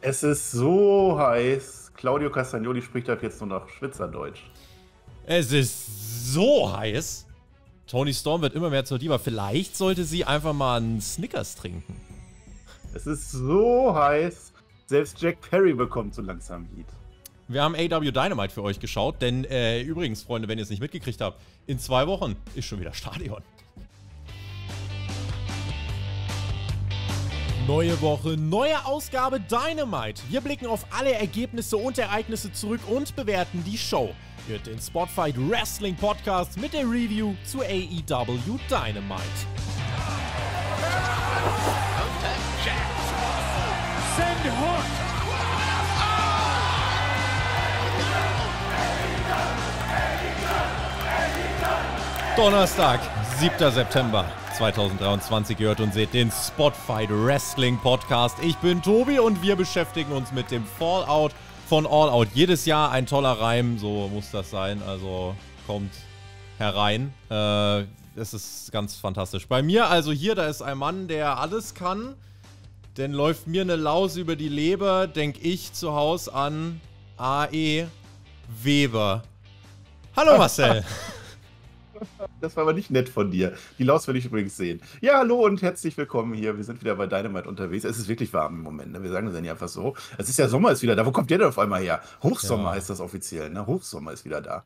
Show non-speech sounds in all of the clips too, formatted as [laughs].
Es ist so heiß. Claudio Castagnoli spricht ab jetzt nur noch Schwitzerdeutsch. Es ist so heiß. Tony Storm wird immer mehr zur Diva. Vielleicht sollte sie einfach mal einen Snickers trinken. Es ist so heiß. Selbst Jack Perry bekommt so langsam Heat. Wir haben AW Dynamite für euch geschaut, denn äh, übrigens, Freunde, wenn ihr es nicht mitgekriegt habt, in zwei Wochen ist schon wieder Stadion. Neue Woche, neue Ausgabe Dynamite. Wir blicken auf alle Ergebnisse und Ereignisse zurück und bewerten die Show. Hört den Spotfight Wrestling Podcast mit der Review zu AEW Dynamite. Send Hook! Donnerstag, 7. September. 2023 gehört und seht den Spotfight Wrestling Podcast. Ich bin Tobi und wir beschäftigen uns mit dem Fallout von All Out. Jedes Jahr ein toller Reim, so muss das sein. Also kommt herein. Äh, es ist ganz fantastisch. Bei mir, also hier, da ist ein Mann, der alles kann. Denn läuft mir eine Laus über die Leber, denke ich zu Hause an A.E. Weber. Hallo Marcel. [laughs] Das war aber nicht nett von dir. Die Laus will ich übrigens sehen. Ja, hallo und herzlich willkommen hier. Wir sind wieder bei Dynamite unterwegs. Es ist wirklich warm im Moment. Ne? Wir sagen das ja nicht einfach so. Es ist ja Sommer ist wieder da. Wo kommt der denn auf einmal her? Hochsommer ja. heißt das offiziell. Ne? Hochsommer ist wieder da.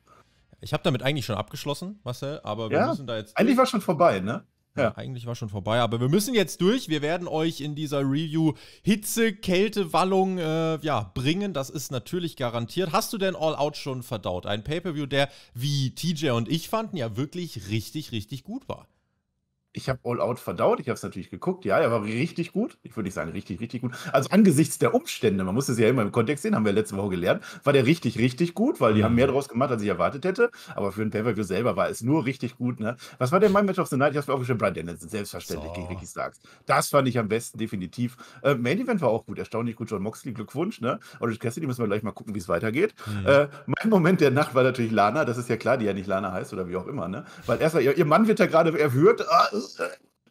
Ich habe damit eigentlich schon abgeschlossen, Marcel, aber wir ja, müssen da jetzt. Eigentlich war schon vorbei, ne? Ja. Eigentlich war schon vorbei, aber wir müssen jetzt durch. Wir werden euch in dieser Review Hitze, Kälte, Wallung äh, ja, bringen. Das ist natürlich garantiert. Hast du denn All Out schon verdaut? Ein Pay-Per-View, der, wie TJ und ich fanden, ja wirklich richtig, richtig gut war. Ich habe All Out verdaut. Ich habe es natürlich geguckt. Ja, er war richtig gut. Ich würde nicht sagen richtig, richtig gut. Also angesichts der Umstände, man muss es ja immer im Kontext sehen, haben wir letzte Woche gelernt, war der richtig, richtig gut, weil die mhm. haben mehr draus gemacht, als ich erwartet hätte. Aber für ein Pay-Per-View selber war es nur richtig gut. Ne? Was war denn mein Match of the Night? Ich habe es mir aufgeschrieben, Brian Dennison, selbstverständlich so. gegen Ricky Starks. Das fand ich am besten, definitiv. Äh, Main Event war auch gut, erstaunlich gut. John Moxley, Glückwunsch. Ne? Orange Cassidy müssen wir gleich mal gucken, wie es weitergeht. Mhm. Äh, mein Moment der Nacht war natürlich Lana. Das ist ja klar, die ja nicht Lana heißt oder wie auch immer. Ne? Weil erstmal, ihr, ihr Mann wird ja gerade erhört. Äh,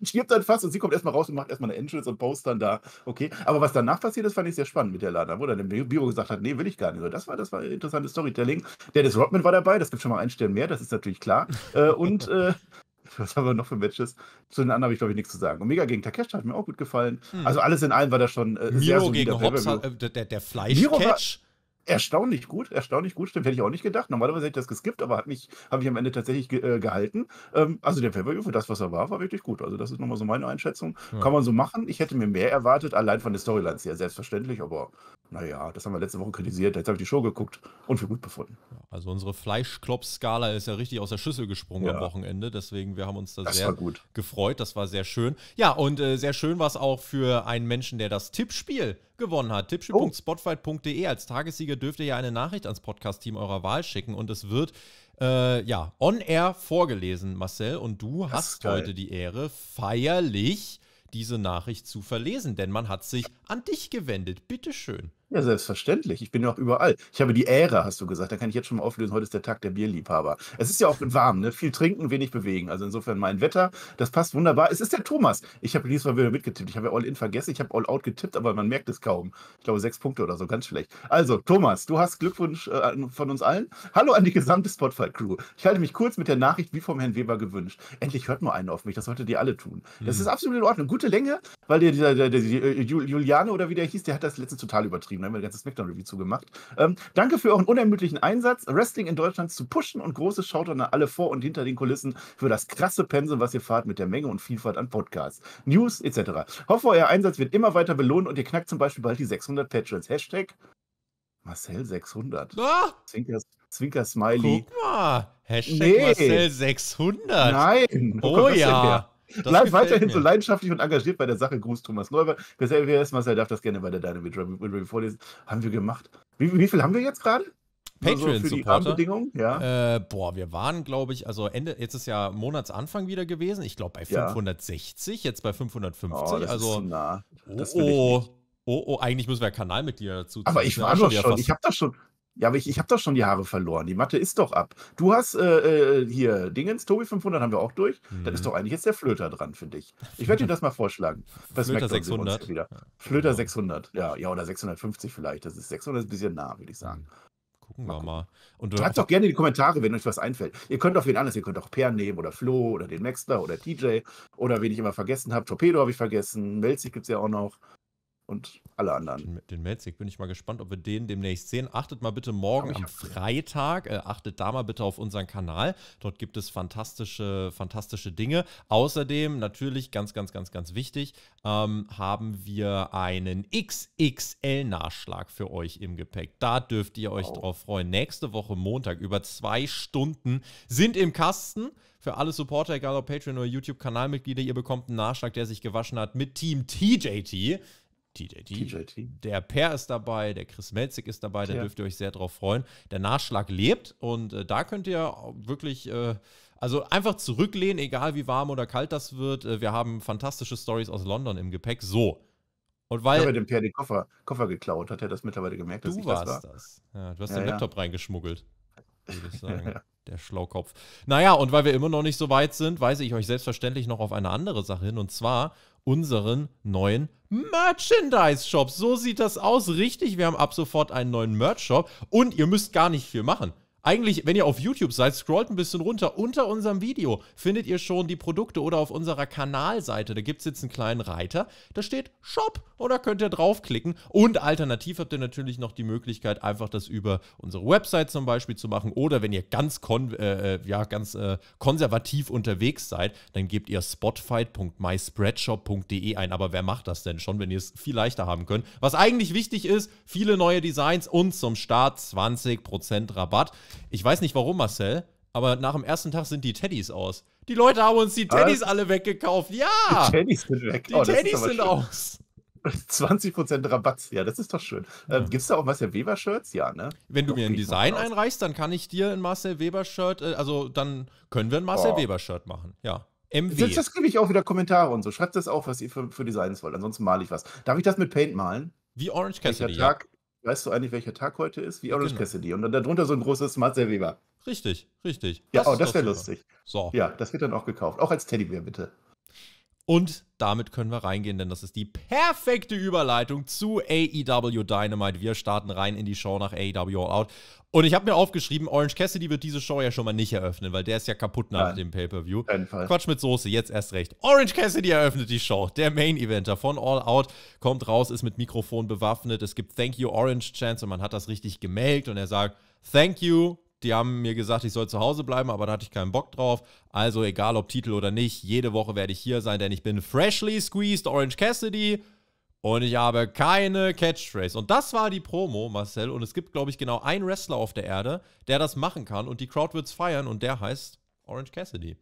stirbt dann fast und sie kommt erstmal raus und macht erstmal eine Entrance und post dann da. Okay. Aber was danach passiert ist, fand ich sehr spannend mit der Lana, wo dann der Büro gesagt hat, nee, will ich gar nicht. Das war, das war interessantes Storytelling. Der des Rodman war dabei, das gibt schon mal einen Stern mehr, das ist natürlich klar. äh, und äh, [laughs] was haben wir noch für Matches? Zu den anderen habe ich, glaube ich, nichts zu sagen. Omega gegen Takeshi hat mir auch gut gefallen. Hm. Also alles in allem war das schon äh, sehr Miro gegen Hobbs, äh, der, der Fleischcatch Erstaunlich gut, erstaunlich gut, stimmt, hätte ich auch nicht gedacht. Normalerweise hätte ich das geskippt, aber hat mich, habe ich am Ende tatsächlich ge äh, gehalten. Ähm, also der pay für das, was er war, war wirklich gut. Also das ist nochmal so meine Einschätzung. Ja. Kann man so machen. Ich hätte mir mehr erwartet, allein von den Storylines her, selbstverständlich, aber naja, das haben wir letzte Woche kritisiert. Jetzt habe ich die Show geguckt und für gut befunden. Also unsere Fleischklopp-Skala ist ja richtig aus der Schüssel gesprungen ja. am Wochenende. Deswegen, wir haben uns da das sehr gefreut. Das war sehr schön. Ja, und äh, sehr schön war es auch für einen Menschen, der das Tippspiel gewonnen hat. Tippspiel.spotfight.de. Als Tagessieger dürft ihr ja eine Nachricht ans Podcast-Team eurer Wahl schicken und es wird äh, ja on-air vorgelesen, Marcel. Und du das hast heute die Ehre, feierlich diese Nachricht zu verlesen, denn man hat sich an dich gewendet. Bitteschön. Ja, selbstverständlich. Ich bin ja auch überall. Ich habe die Ehre, hast du gesagt. Da kann ich jetzt schon mal auflösen. Heute ist der Tag der Bierliebhaber. Es ist ja auch warm, ne? Viel trinken, wenig bewegen. Also insofern mein Wetter, das passt wunderbar. Es ist der Thomas. Ich habe diesmal wieder mitgetippt. Ich habe ja All-In vergessen. Ich habe All-Out getippt, aber man merkt es kaum. Ich glaube, sechs Punkte oder so, ganz schlecht. Also, Thomas, du hast Glückwunsch äh, von uns allen. Hallo an die gesamte Spotify-Crew. Ich halte mich kurz mit der Nachricht wie vom Herrn Weber gewünscht. Endlich hört nur einen auf mich. Das solltet ihr alle tun. Das mhm. ist absolut in Ordnung. Gute Länge, weil der, der, der, der Juliane oder wie der hieß, der hat das letzte total übertrieben geschrieben, da haben wir ein ganzes Smackdown-Review zugemacht. Ähm, danke für euren unermüdlichen Einsatz, Wrestling in Deutschland zu pushen und großes Shoutout an alle vor und hinter den Kulissen für das krasse Pensum, was ihr fahrt mit der Menge und Vielfalt an Podcasts, News etc. Hoffe, euer Einsatz wird immer weiter belohnt und ihr knackt zum Beispiel bald die 600 Patrons. Hashtag Marcel 600. Ah! Zwinker, Zwinker Smiley. Guck mal. Hashtag nee. Marcel 600. Nein. Oh ja. Bleib weiterhin mir. so leidenschaftlich und engagiert bei der Sache. Gruß Thomas Neuber. Wer ist Marcel darf das gerne bei der Dynamite Review vorlesen. Haben wir gemacht. Wie, wie viel haben wir jetzt gerade? Patreon-Supporter. Ja. Äh, boah, wir waren, glaube ich, also Ende, jetzt ist ja Monatsanfang wieder gewesen. Ich glaube bei 560, ja. jetzt bei 550. Oh, das also, ist nah. Das oh, oh, oh, eigentlich müssen wir Kanalmitglieder dazu Aber ich war doch schon, ich habe das schon, Ja, aber ich, ich habe doch schon die Haare verloren. Die Matte ist doch ab. Du hast äh, äh, hier Dingens, Tobi 500 haben wir auch durch. Mhm. Dann ist doch eigentlich jetzt der Flöter dran, finde ich. Ich werde dir das mal vorschlagen. Das Flöter 600. Wieder. Flöter 600, ja, ja, oder 650 vielleicht. Das ist 600 ist ein bisschen nah, würde ich sagen. Gucken wir mal. Und Schreibt doch gerne in die Kommentare, wenn euch was einfällt. Ihr könnt auch wen anderes, ihr könnt auch Per nehmen oder Flo oder den Maxler oder TJ oder wen ich immer vergessen habe. Torpedo habe ich vergessen. Melzig gibt es ja auch noch und alle anderen. Den, den Melzig bin ich mal gespannt, ob wir den demnächst sehen. Achtet mal bitte morgen am Freitag, äh, achtet da mal bitte auf unseren Kanal. Dort gibt es fantastische, fantastische Dinge. Außerdem, natürlich ganz, ganz, ganz, ganz wichtig, ähm, haben wir einen XXL-Nachschlag für euch im Gepäck. Da dürft ihr euch wow. drauf freuen. Nächste Woche Montag über zwei Stunden sind im Kasten. Für alle Supporter, egal ob Patreon oder YouTube-Kanalmitglieder, ihr bekommt einen Nachschlag, der sich gewaschen hat mit Team TJT. TJT. TJT. Der Per ist dabei, der Chris Melzig ist dabei, da ja. dürft ihr euch sehr drauf freuen. Der Nachschlag lebt und äh, da könnt ihr wirklich. Äh, also einfach zurücklehnen, egal wie warm oder kalt das wird. Äh, wir haben fantastische Stories aus London im Gepäck. So. Und weil. Ich habe dem Per den Koffer, Koffer geklaut. Hat er das mittlerweile gemerkt, dass du ich das war? das. Ja, du hast ja, den Laptop reingeschmuggelt. Würde ich [laughs] sagen. Der Schlaukopf. Naja, und weil wir immer noch nicht so weit sind, weise ich euch selbstverständlich noch auf eine andere Sache hin. Und zwar unseren neuen Merchandise-Shop. So sieht das aus. Richtig, wir haben ab sofort einen neuen Merch-Shop und ihr müsst gar nicht viel machen. Eigentlich, wenn ihr auf YouTube seid, scrollt ein bisschen runter. Unter unserem Video findet ihr schon die Produkte oder auf unserer Kanalseite. Da gibt es jetzt einen kleinen Reiter. Da steht Shop und da könnt ihr draufklicken. Und alternativ habt ihr natürlich noch die Möglichkeit, einfach das über unsere Website zum Beispiel zu machen. Oder wenn ihr ganz, kon äh, äh ja, ganz äh, konservativ unterwegs seid, dann gebt ihr spotfight.myspreadshop.de ein. Aber wer macht das denn schon, wenn ihr es viel leichter haben könnt? Was eigentlich wichtig ist, viele neue Designs und zum Start 20% Rabatt. Ich weiß nicht warum, Marcel, aber nach dem ersten Tag sind die Teddys aus. Die Leute haben uns die Teddys Was? alle weggekauft. Ja! Die Teddys sind weg. Die oh, Teddys sind schön. aus. 20% Rabatt, ja, das ist doch schön. Ähm, Gibt es da auch Marcel Weber-Shirts? Ja, ne? Wenn du mir ein Design einreichst, dann kann ich dir ein Marcel Weber-Shirt, äh, also dann können wir ein Marcel oh. Weber-Shirt machen, ja. MW. Das, das gebe ich auch wieder Kommentare und so. Schreibt das auf, was ihr für, für Designs wollt. Ansonsten male ich was. Darf ich das mit Paint malen? Wie Orange Cassidy. Tag, ja. Weißt du eigentlich, welcher Tag heute ist? Wie Orange genau. Cassidy. Und dann darunter so ein großes Marcel Weber. Richtig, richtig. Ja, das oh, das wäre lustig. So. Ja, das wird dann auch gekauft. Auch als Teddybär, bitte. Und damit können wir reingehen, denn das ist die perfekte Überleitung zu AEW Dynamite. Wir starten rein in die Show nach AEW All Out. Und ich habe mir aufgeschrieben, Orange Cassidy wird diese Show ja schon mal nicht eröffnen, weil der ist ja kaputt nach Nein, dem Pay-Per-View. Quatsch mit Soße, jetzt erst recht. Orange Cassidy eröffnet die Show. Der Main-Eventer von All Out kommt raus, ist mit Mikrofon bewaffnet. Es gibt Thank You Orange Chance und man hat das richtig gemelkt und er sagt, Thank you, die haben mir gesagt, ich soll zu Hause bleiben, aber da hatte ich keinen Bock drauf. Also egal ob Titel oder nicht, jede Woche werde ich hier sein, denn ich bin freshly squeezed Orange Cassidy und ich habe keine Catchphrase. Und das war die Promo, Marcel. Und es gibt, glaube ich, genau einen Wrestler auf der Erde, der das machen kann und die Crowd wird es feiern und der heißt Orange Cassidy.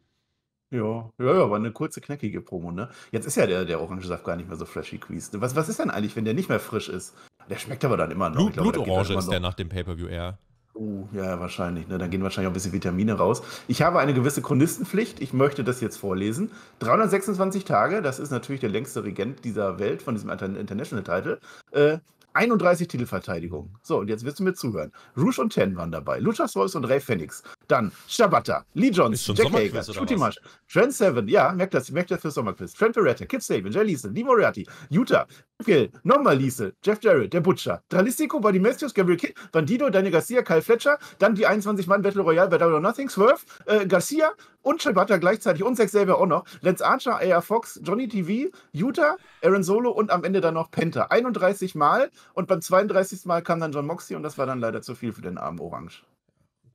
Ja, ja, ja, war eine kurze, knackige Promo, ne? Jetzt ist ja der, der Orangensaft gar nicht mehr so freshy squeezed. Was, was ist denn eigentlich, wenn der nicht mehr frisch ist? Der schmeckt aber dann immer noch. Blut, Blutorange ist der nach dem Pay-Per-View eher. Uh, ja, wahrscheinlich. Ne? Dann gehen wahrscheinlich auch ein bisschen Vitamine raus. Ich habe eine gewisse Chronistenpflicht. Ich möchte das jetzt vorlesen. 326 Tage, das ist natürlich der längste Regent dieser Welt von diesem International Title. Äh, 31 Titelverteidigungen. So, und jetzt wirst du mir zuhören. Rouge und Ten waren dabei. Luchasaurus und Ray Phoenix. Dann Shabata, Lee Jones, Jack Hager, Shooty Marsh, Trent Seven, ja, merkt das, merkt das für Sommerquiz. Trent Beretta, Kip Saban, Jay Leeson, Lee Moriarty, Utah, Gill, nochmal Liesel, Jeff Jarrett, der Butcher, Dralistico, Body Matthews, Gabriel Kidd, Bandido, Daniel Garcia, Kyle Fletcher, dann die 21-Mann Battle Royale bei Double or Nothing, Swerve, äh, Garcia und Shabata gleichzeitig und sechs selber auch noch. Lance Archer, AR Fox, Johnny TV, Utah, Aaron Solo und am Ende dann noch Penta. 31 Mal und beim 32. Mal kam dann John Moxley und das war dann leider zu viel für den armen Orange.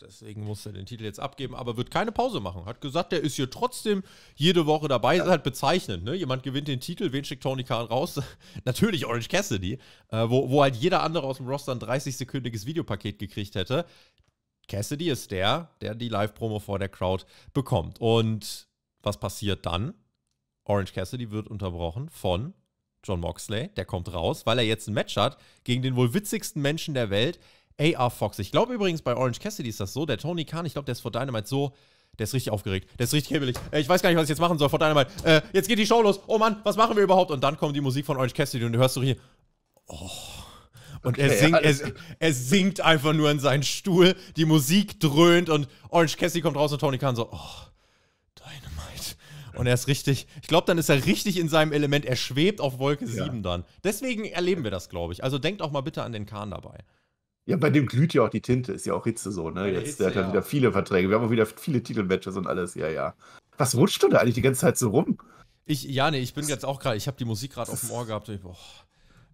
Deswegen muss er den Titel jetzt abgeben, aber wird keine Pause machen. Hat gesagt, der ist hier trotzdem jede Woche dabei. Ja. Ist halt bezeichnend, ne? Jemand gewinnt den Titel, wen schickt Tony Khan raus? [laughs] Natürlich Orange Cassidy, äh, wo, wo halt jeder andere aus dem Roster ein 30-sekündiges Videopaket gekriegt hätte. Cassidy ist der, der die Live-Promo vor der Crowd bekommt. Und was passiert dann? Orange Cassidy wird unterbrochen von John Moxley. Der kommt raus, weil er jetzt ein Match hat gegen den wohl witzigsten Menschen der Welt, AR Fox. Ich glaube übrigens, bei Orange Cassidy ist das so. Der Tony Khan, ich glaube, der ist vor Dynamite so. Der ist richtig aufgeregt. Der ist richtig hibbelig. Äh, ich weiß gar nicht, was ich jetzt machen soll vor Dynamite. Äh, jetzt geht die Show los. Oh Mann, was machen wir überhaupt? Und dann kommt die Musik von Orange Cassidy und du hörst so hier. Oh. Und er, singt, er, er, singt einfach nur in seinen Stuhl, die Musik dröhnt und Orange Cassidy kommt raus und Tony Khan so, oh, Dynamite. Und er ist richtig, ich glaube, dann ist er richtig in seinem Element. Er schwebt auf Wolke ja. 7 dann. Deswegen erleben wir das, glaube ich. Also denkt auch mal bitte an den Khan dabei. Ja, bei dem glüht ja auch die Tinte, ist ja auch Hitze so, ne? Jetzt, Hitze, der hat ja wieder viele Verträge. Wir haben auch wieder viele Titelmatches und alles, ja, ja. Was rutscht du da eigentlich die ganze Zeit so rum? Ich, ja, nee, ich bin jetzt auch gerade, ich habe die Musik gerade auf dem Ohr gehabt und ich, boah,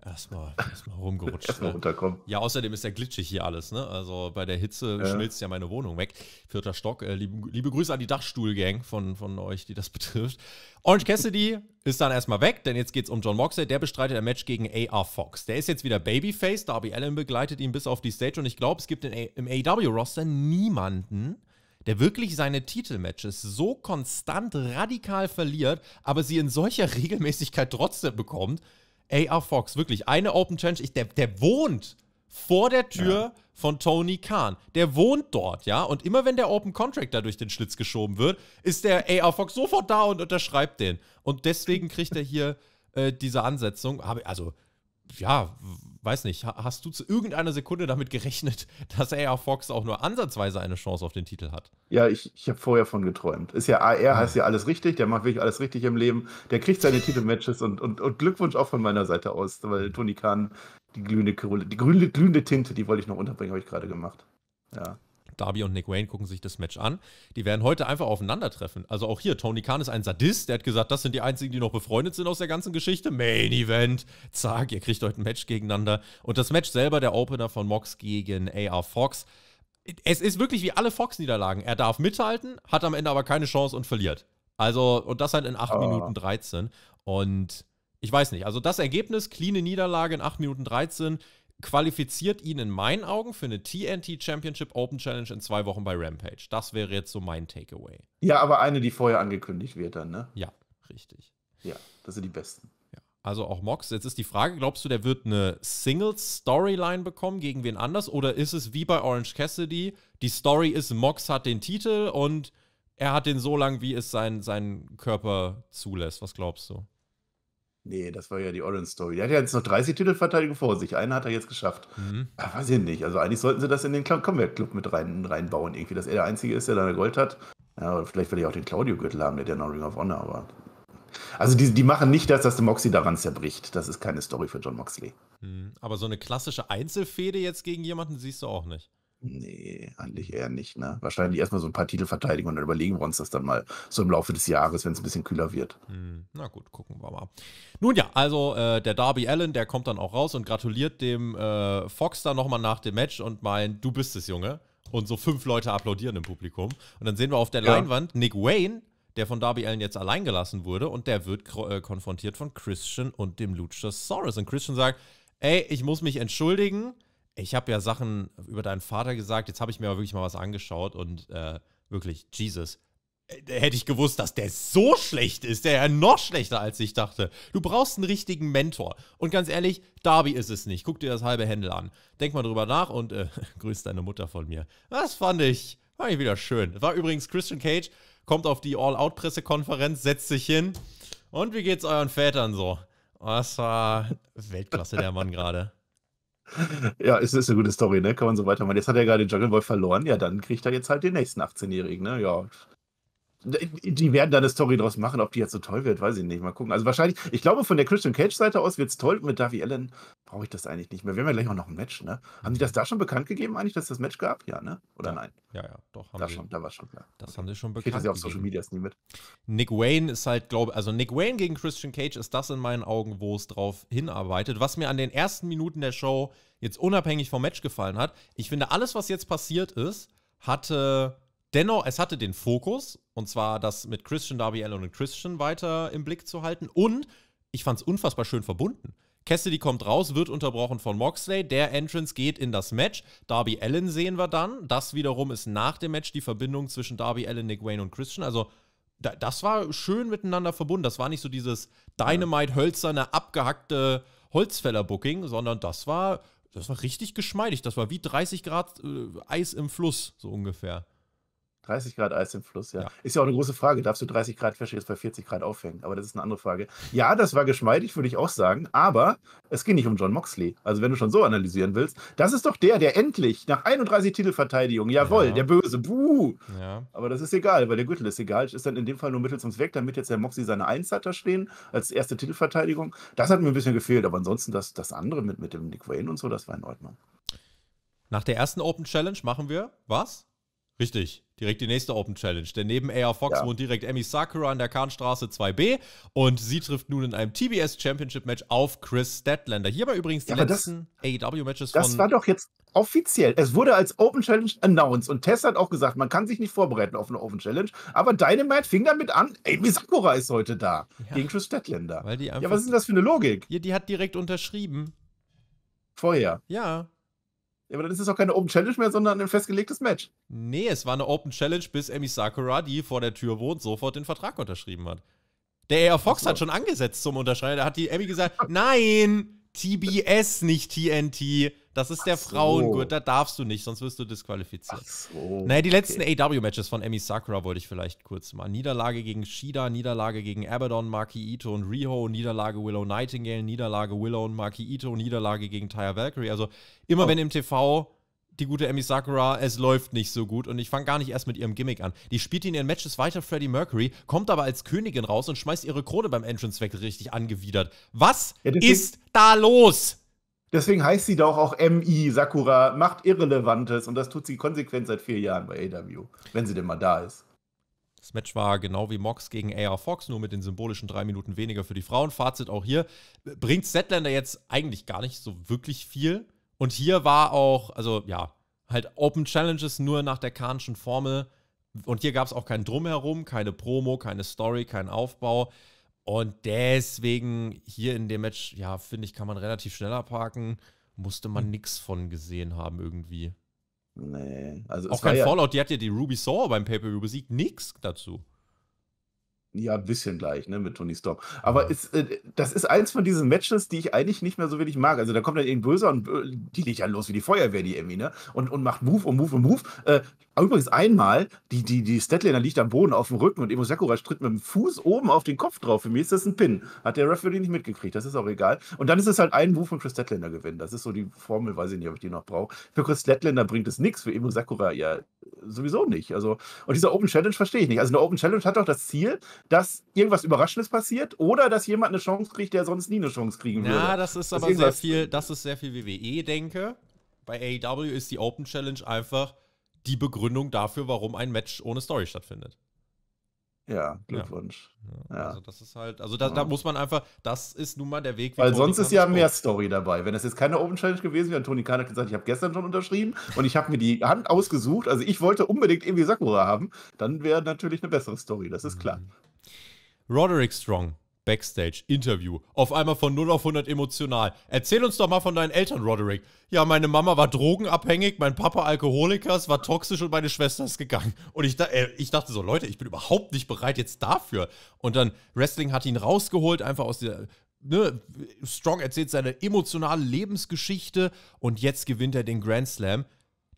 Erstmal erst rumgerutscht. Erstmal runterkommen. Ja, außerdem ist ja glitschig hier alles, ne? Also bei der Hitze ja. schmilzt ja meine Wohnung weg. Vierter Stock. Äh, liebe, liebe, Grüße an die Dachstuhlgang von, von euch, die das [laughs] betrifft. Orange Cassidy ist dann erstmal weg, denn jetzt geht es um John Moxley. Der bestreitet ein Match gegen AR Fox. Der ist jetzt wieder Babyface. Darby Allen begleitet ihn bis auf die Stage und ich glaube, es gibt im AEW-Roster niemanden, der wirklich seine Titelmatches so konstant radikal verliert, aber sie in solcher [laughs] Regelmäßigkeit trotzdem bekommt. AR Fox, wirklich, eine Open Challenge, ich, der, der wohnt vor der Tür ja. von Tony Khan. Der wohnt dort, ja. Und immer wenn der Open Contract da durch den Schlitz geschoben wird, ist der AR Fox sofort da und unterschreibt den. Und deswegen kriegt er hier äh, diese Ansetzung. Also, ja, weiß nicht, hast du zu irgendeiner Sekunde damit gerechnet, [laughs] dass AR Fox auch nur ansatzweise eine Chance auf den Titel hat? Ja, ich, ich habe vorher von geträumt. Ist ja AR, heißt ja alles richtig, der macht wirklich alles richtig im Leben. Der kriegt seine [laughs] Titelmatches und, und, und Glückwunsch auch von meiner Seite aus, weil Tony Khan die glühende, die grüne, glühende Tinte, die wollte ich noch unterbringen, habe ich gerade gemacht. Ja. Darby und Nick Wayne gucken sich das Match an. Die werden heute einfach aufeinandertreffen. Also auch hier, Tony Khan ist ein Sadist. Der hat gesagt, das sind die einzigen, die noch befreundet sind aus der ganzen Geschichte. Main Event. Zack, ihr kriegt heute ein Match gegeneinander. Und das Match selber, der Opener von Mox gegen AR Fox. Es ist wirklich wie alle Fox-Niederlagen. Er darf mithalten, hat am Ende aber keine Chance und verliert. Also, und das halt in 8 oh. Minuten 13. Und ich weiß nicht, also das Ergebnis, clean Niederlage in 8 Minuten 13, qualifiziert ihn in meinen Augen für eine TNT Championship Open Challenge in zwei Wochen bei Rampage. Das wäre jetzt so mein Takeaway. Ja, aber eine, die vorher angekündigt wird dann, ne? Ja, richtig. Ja, das sind die besten. Ja. Also auch Mox. Jetzt ist die Frage, glaubst du, der wird eine Singles-Storyline bekommen gegen wen anders? Oder ist es wie bei Orange Cassidy, die Story ist, Mox hat den Titel und er hat den so lang, wie es sein, sein Körper zulässt? Was glaubst du? Nee, das war ja die Orange Story. Der hat ja jetzt noch 30 Titelverteidigungen vor sich. Einen hat er jetzt geschafft. Mhm. Ach, weiß ich nicht. Also eigentlich sollten sie das in den Combat Club mit rein, reinbauen, irgendwie, dass er der Einzige ist, der da eine Gold hat. Ja, vielleicht will ich auch den Claudio-Gürtel haben, der hat ja noch Ring of Honor, aber. Also die, die machen nicht das, dass der Moxley daran zerbricht. Das ist keine Story für John Moxley. Mhm. Aber so eine klassische Einzelfehde jetzt gegen jemanden siehst du auch nicht. Nee, eigentlich eher nicht, ne? Wahrscheinlich erstmal so ein paar Titel verteidigen und dann überlegen wir uns das dann mal so im Laufe des Jahres, wenn es ein bisschen kühler wird. Hm, na gut, gucken wir mal. Nun ja, also äh, der Darby Allen, der kommt dann auch raus und gratuliert dem äh, Fox dann nochmal nach dem Match und meint, du bist es, Junge. Und so fünf Leute applaudieren im Publikum. Und dann sehen wir auf der ja. Leinwand Nick Wayne, der von Darby Allen jetzt allein gelassen wurde und der wird äh, konfrontiert von Christian und dem Luchasaurus. Und Christian sagt, ey, ich muss mich entschuldigen ich habe ja Sachen über deinen Vater gesagt, jetzt habe ich mir aber wirklich mal was angeschaut und äh, wirklich, Jesus, äh, hätte ich gewusst, dass der so schlecht ist, der ja noch schlechter als ich dachte. Du brauchst einen richtigen Mentor. Und ganz ehrlich, Darby ist es nicht. Guck dir das halbe Händel an. Denk mal drüber nach und äh, [laughs] grüß deine Mutter von mir. Das fand ich, fand ich wieder schön. War übrigens Christian Cage, kommt auf die All-Out-Pressekonferenz, setzt sich hin. Und wie geht's euren Vätern so? Das war Weltklasse, der Mann gerade. Ja, es ist eine gute Story, ne? Kann man so weitermachen. Jetzt hat er gerade den Jungle Boy verloren, ja, dann kriegt er jetzt halt den nächsten 18-Jährigen, ne? Ja. Die werden da eine Story draus machen, ob die jetzt so toll wird, weiß ich nicht. Mal gucken. Also wahrscheinlich, ich glaube, von der Christian Cage-Seite aus wird es toll. Mit Davy Allen brauche ich das eigentlich nicht mehr. Wir haben ja gleich auch noch ein Match, ne? Haben die das da schon bekannt gegeben, eigentlich, dass es das Match gab? Ja, ne? Oder ja. nein? Ja, ja, doch. Haben da, schon, da war schon klar. Das okay. haben sie schon bekannt. Kriegt das ja auf Social Media nie mit. Nick Wayne ist halt, glaube also Nick Wayne gegen Christian Cage ist das in meinen Augen, wo es drauf hinarbeitet. Was mir an den ersten Minuten der Show jetzt unabhängig vom Match gefallen hat, ich finde, alles, was jetzt passiert ist, hatte Dennoch, es hatte den Fokus, und zwar das mit Christian, Darby Allen und Christian weiter im Blick zu halten. Und ich fand es unfassbar schön verbunden. Cassidy kommt raus, wird unterbrochen von Moxley. Der Entrance geht in das Match. Darby Allen sehen wir dann. Das wiederum ist nach dem Match die Verbindung zwischen Darby Allen, Nick Wayne und Christian. Also, das war schön miteinander verbunden. Das war nicht so dieses Dynamite-hölzerne, abgehackte Holzfäller-Booking, sondern das war, das war richtig geschmeidig. Das war wie 30 Grad äh, Eis im Fluss, so ungefähr. 30 Grad Eis im Fluss, ja. Ja. Ist ja auch eine große Frage. Darfst du 30 Grad Wäsche jetzt bei 40 Grad aufhängen? Aber das ist eine andere Frage. Ja, das war geschmeidig, würde ich auch sagen. Aber es ging nicht um John Moxley. Also, wenn du schon so analysieren willst, das ist doch der, der endlich nach 31 Titelverteidigungen, jawohl, Ja. der Böse, buh. Ja. Aber das ist egal, weil der Gürtel ist egal. Ist dann in dem Fall nur Mittel zum Zweck, damit jetzt der Moxley seine Eins hat da stehen, als erste Titelverteidigung. Das hat mir ein bisschen gefehlt. Aber ansonsten, das, das andere mit, mit dem Nick Wayne und so, das war in Ordnung. Nach der ersten Open Challenge machen wir was? Richtig, direkt die nächste Open Challenge. Denn neben AR Fox Ja. wohnt direkt Emi Sakura an der Kahnstraße 2b und sie trifft nun in einem TBS Championship Match auf Chris Statlander. Hier war übrigens die Ja, das- letzten AEW-Matches Das von. war doch jetzt offiziell. Es wurde als Open Challenge announced und Tess hat auch gesagt, man kann sich nicht vorbereiten auf eine Open Challenge. Aber Dynamite fing damit an, ey, Sakura ist heute da. Ja. Gegen Chris Statlander. Ja, was ist denn das für eine Logik? Hier, die hat direkt unterschrieben. Vorher. Ja. Ja, aber dann ist es auch keine Open Challenge mehr, sondern ein festgelegtes Match. Nee, es war eine Open Challenge, bis Emi Sakura, die vor der Tür wohnt, sofort den Vertrag unterschrieben hat. Der AR Fox so. hat schon angesetzt zum Unterschreiben. Da hat die Emmy gesagt: [laughs] Nein, TBS, nicht TNT. Das ist der Ach so. Frauengurt, da darfst du nicht, sonst wirst du disqualifiziert. so. Naja, die letzten AW-Matches von Emi Sakura wollte ich vielleicht kurz mal. Niederlage gegen Shida, Niederlage gegen Abaddon, Maki Ito und Riho, Niederlage Willow Nightingale, Niederlage Willow und Maki Ito, Niederlage gegen Taya Valkyrie. Also immer Oh. wenn im TV die gute Emi Sakura, es läuft nicht so gut und ich fange gar nicht erst mit ihrem Gimmick an. Die spielt in ihren Matches weiter Freddie Mercury, kommt aber als Königin raus und schmeißt ihre Krone beim Entrance weg richtig angewidert. Was Ja, ist da los? Deswegen heißt sie doch auch MI, Sakura, macht Irrelevantes und das tut sie konsequent seit vier Jahren bei AW, wenn sie denn mal da ist. Das Match war genau wie Mox gegen AR Fox, nur mit den symbolischen drei Minuten weniger für die Frauen. Fazit auch hier. Bringt Statlander jetzt eigentlich gar nicht so wirklich viel. Und hier war auch, also ja, halt Open Challenges nur nach der Kahnschen Formel. Und hier gab es auch kein Drumherum, keine Promo, keine Story, kein Aufbau. Und deswegen hier in dem Match, ja, finde ich, kann man relativ schnell abhaken. Musste man nichts von gesehen haben irgendwie. Nee, also Auch kein ja, Fallout, die hat ja die Ruby Sour beim Pay-Per-View besiegt. Nix dazu. Ja, ein bisschen gleich, ne, mit Tony Storm. Aber ist, äh, das ist eins von diesen Matches, die ich eigentlich nicht mehr so wirklich mag. Also da kommt dann irgendein Böser und äh, die legt ja los wie die Feuerwehr, die Emmy, ne? Und, und macht Move und Move und Move. Äh, übrigens einmal, die, die, die Statlander liegt am Boden auf dem Rücken und Emo Sakura tritt mit dem Fuß oben auf den Kopf drauf. Für mich ist das ein Pin. Hat der Referee nicht mitgekriegt, das ist auch egal. Und dann ist es halt ein Move von Chris Statlander gewinnen. Das ist so die Formel, weiß ich nicht, ob ich die noch brauche. Für Chris Statlander bringt es nichts, für Emo Sakura ja sowieso nicht. Also, und diese Open Challenge verstehe ich nicht. Also eine Open Challenge hat doch das Ziel, dass irgendwas Überraschendes passiert oder dass jemand eine Chance kriegt, der sonst nie eine Chance kriegen würde. Ja, das ist aber sehr viel, das ist sehr viel WWE, denke. Bei AEW ist die Open Challenge einfach die Begründung dafür, warum ein Match ohne Story stattfindet. Ja, Glückwunsch. Ja, Ja. Also das ist halt, also da, Ja. da muss man einfach, das ist nun mal der Weg. wie Weil Tony sonst ist ja mehr Story dabei. Wenn das jetzt keine Open Challenge gewesen wäre, und Tony Khan hat gesagt, ich habe gestern schon unterschrieben und ich habe mir die Hand ausgesucht, also ich wollte unbedingt irgendwie Sakura haben, dann wäre natürlich eine bessere Story, das ist klar. Roderick Strong, Backstage, Interview. Auf einmal von 0 auf 100 emotional. Erzähl uns doch mal von deinen Eltern, Roderick. Ja, meine Mama war drogenabhängig, mein Papa Alkoholiker, es war toxisch und meine Schwester ist gegangen. Und ich, äh, ich dachte so, Leute, ich bin überhaupt nicht bereit jetzt dafür. Und dann Wrestling hat ihn rausgeholt, einfach aus der. Ne, Strong erzählt seine emotionale Lebensgeschichte und jetzt gewinnt er den Grand Slam.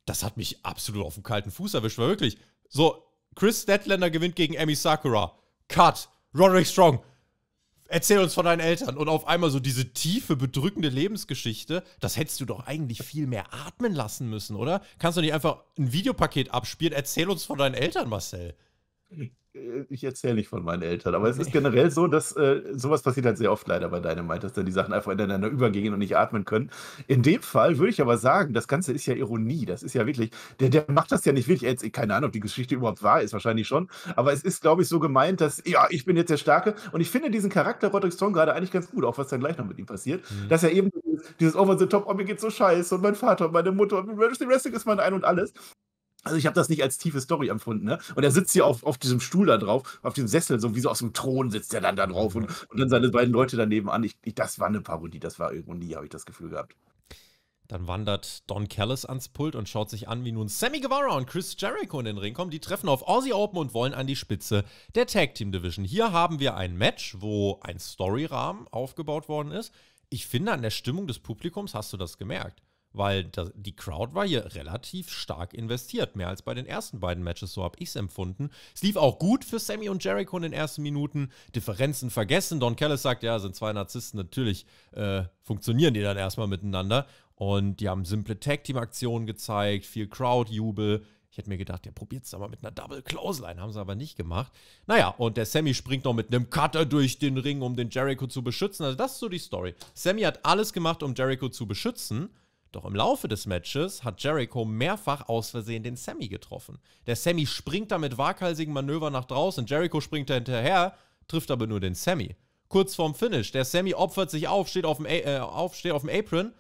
Das hat mich absolut auf den kalten Fuß erwischt, war wirklich. So, Chris Statlander gewinnt gegen Emi Sakura. Cut. Roderick Strong. Erzähl uns von deinen Eltern. Und auf einmal so diese tiefe, bedrückende Lebensgeschichte, das hättest du doch eigentlich viel mehr atmen lassen müssen, oder? Kannst du nicht einfach ein Videopaket abspielen? Erzähl uns von deinen Eltern, Marcel. Äh, Ich erzähle nicht von meinen Eltern, aber es ist generell so, dass äh, sowas passiert halt sehr oft leider bei Dynamite, dass dann die Sachen einfach ineinander übergehen und nicht atmen können. In dem Fall würde ich aber sagen, das Ganze ist ja Ironie. Das ist ja wirklich, der, der macht das ja nicht wirklich. Jetzt, keine Ahnung, ob die Geschichte überhaupt wahr ist, wahrscheinlich schon. Aber es ist, glaube ich, so gemeint, dass, ja, ich bin jetzt der Starke. Und ich finde diesen Charakter Roderick Strong gerade eigentlich ganz gut, auch was dann gleich noch mit ihm passiert. Dass er eben dieses- dieses Over the Top, oh, mir geht's so scheiße und mein Vater und meine Mutter und Wrestling ist mein Ein und alles. Also ich habe das nicht als tiefe Story empfunden, ne? Und er sitzt hier auf, auf diesem Stuhl da drauf, auf diesem Sessel, so wie so aus dem Thron sitzt er dann da drauf und, und dann seine beiden Leute daneben an. Ich, ich, das war eine Parodie, das war Ironie, habe ich das Gefühl gehabt. Dann wandert Don Callis ans Pult und schaut sich an, wie nun Sammy Guevara und Chris Jericho in den Ring kommen. Die treffen auf Aussie Open und wollen an die Spitze der Tag Team Division. Hier haben wir ein Match, wo ein Storyrahmen aufgebaut worden ist. Ich finde, an der Stimmung des Publikums hast du das gemerkt. Weil die Crowd war hier relativ stark investiert, mehr als bei den ersten beiden Matches, so habe ich es empfunden. Es lief auch gut für Sammy und Jericho in den ersten Minuten, Differenzen vergessen. Don Callis sagt, ja, sind zwei Narzissten, natürlich äh, funktionieren die dann erstmal miteinander. Und die haben simple Tag-Team-Aktionen gezeigt, viel Crowd-Jubel. Ich hätte mir gedacht, der probiert es aber mit einer Double Clothesline, haben sie aber nicht gemacht. Naja, und der Sammy springt noch mit einem Cutter durch den Ring, um den Jericho zu beschützen. Also das ist so die Story. Sammy hat alles gemacht, um Jericho zu beschützen. Doch im Laufe des Matches hat Jericho mehrfach aus Versehen den Sammy getroffen. Der Sammy springt da mit waghalsigen Manöver nach draußen, Jericho springt da hinterher, trifft aber nur den Sammy. Kurz vorm Finish, der Sammy opfert sich auf, steht auf dem, äh, auf, steht auf dem Apron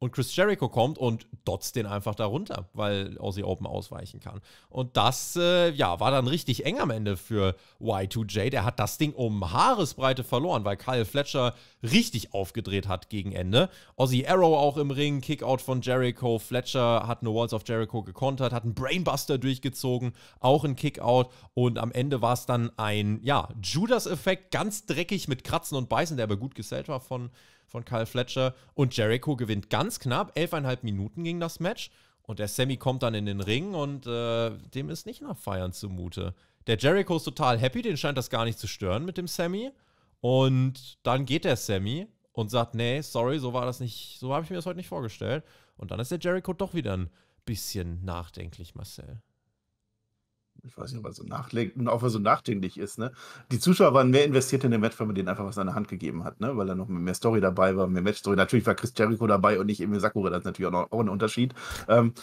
und Chris Jericho kommt und dotzt den einfach da runter, weil Aussie Open ausweichen kann. Und das, äh, ja, war dann richtig eng am Ende für Y2J. Der hat das Ding um Haaresbreite verloren, weil Kyle Fletcher richtig aufgedreht hat gegen Ende. Aussie Arrow auch im Ring, Kickout von Jericho. Fletcher hat eine Walls of Jericho gekontert, hat einen Brainbuster durchgezogen, auch ein Kickout. Und am Ende war es dann ein, ja, Judas-Effekt, ganz dreckig mit Kratzen und Beißen, der aber gut gesellt war von von Kyle Fletcher. Und Jericho gewinnt ganz knapp. Elfeinhalb Minuten ging das Match. Und der Sammy kommt dann in den Ring und äh, dem ist nicht nach Feiern zumute. Der Jericho ist total happy, den scheint das gar nicht zu stören mit dem Sammy. Und dann geht der Sammy und sagt, nee, sorry, so war das nicht, so habe ich mir das heute nicht vorgestellt. Und dann ist der Jericho doch wieder ein bisschen nachdenklich, Marcel ich weiß nicht, ob er so ob er so nachdenklich ist. Ne? Die Zuschauer waren mehr investiert in den Match, weil man denen einfach was an der Hand gegeben hat, ne? weil da noch mehr Story dabei war, mehr Match-Story. Natürlich war Chris Jericho dabei und nicht Emil Sakura, das ist natürlich auch, noch, auch ein Unterschied. Ähm,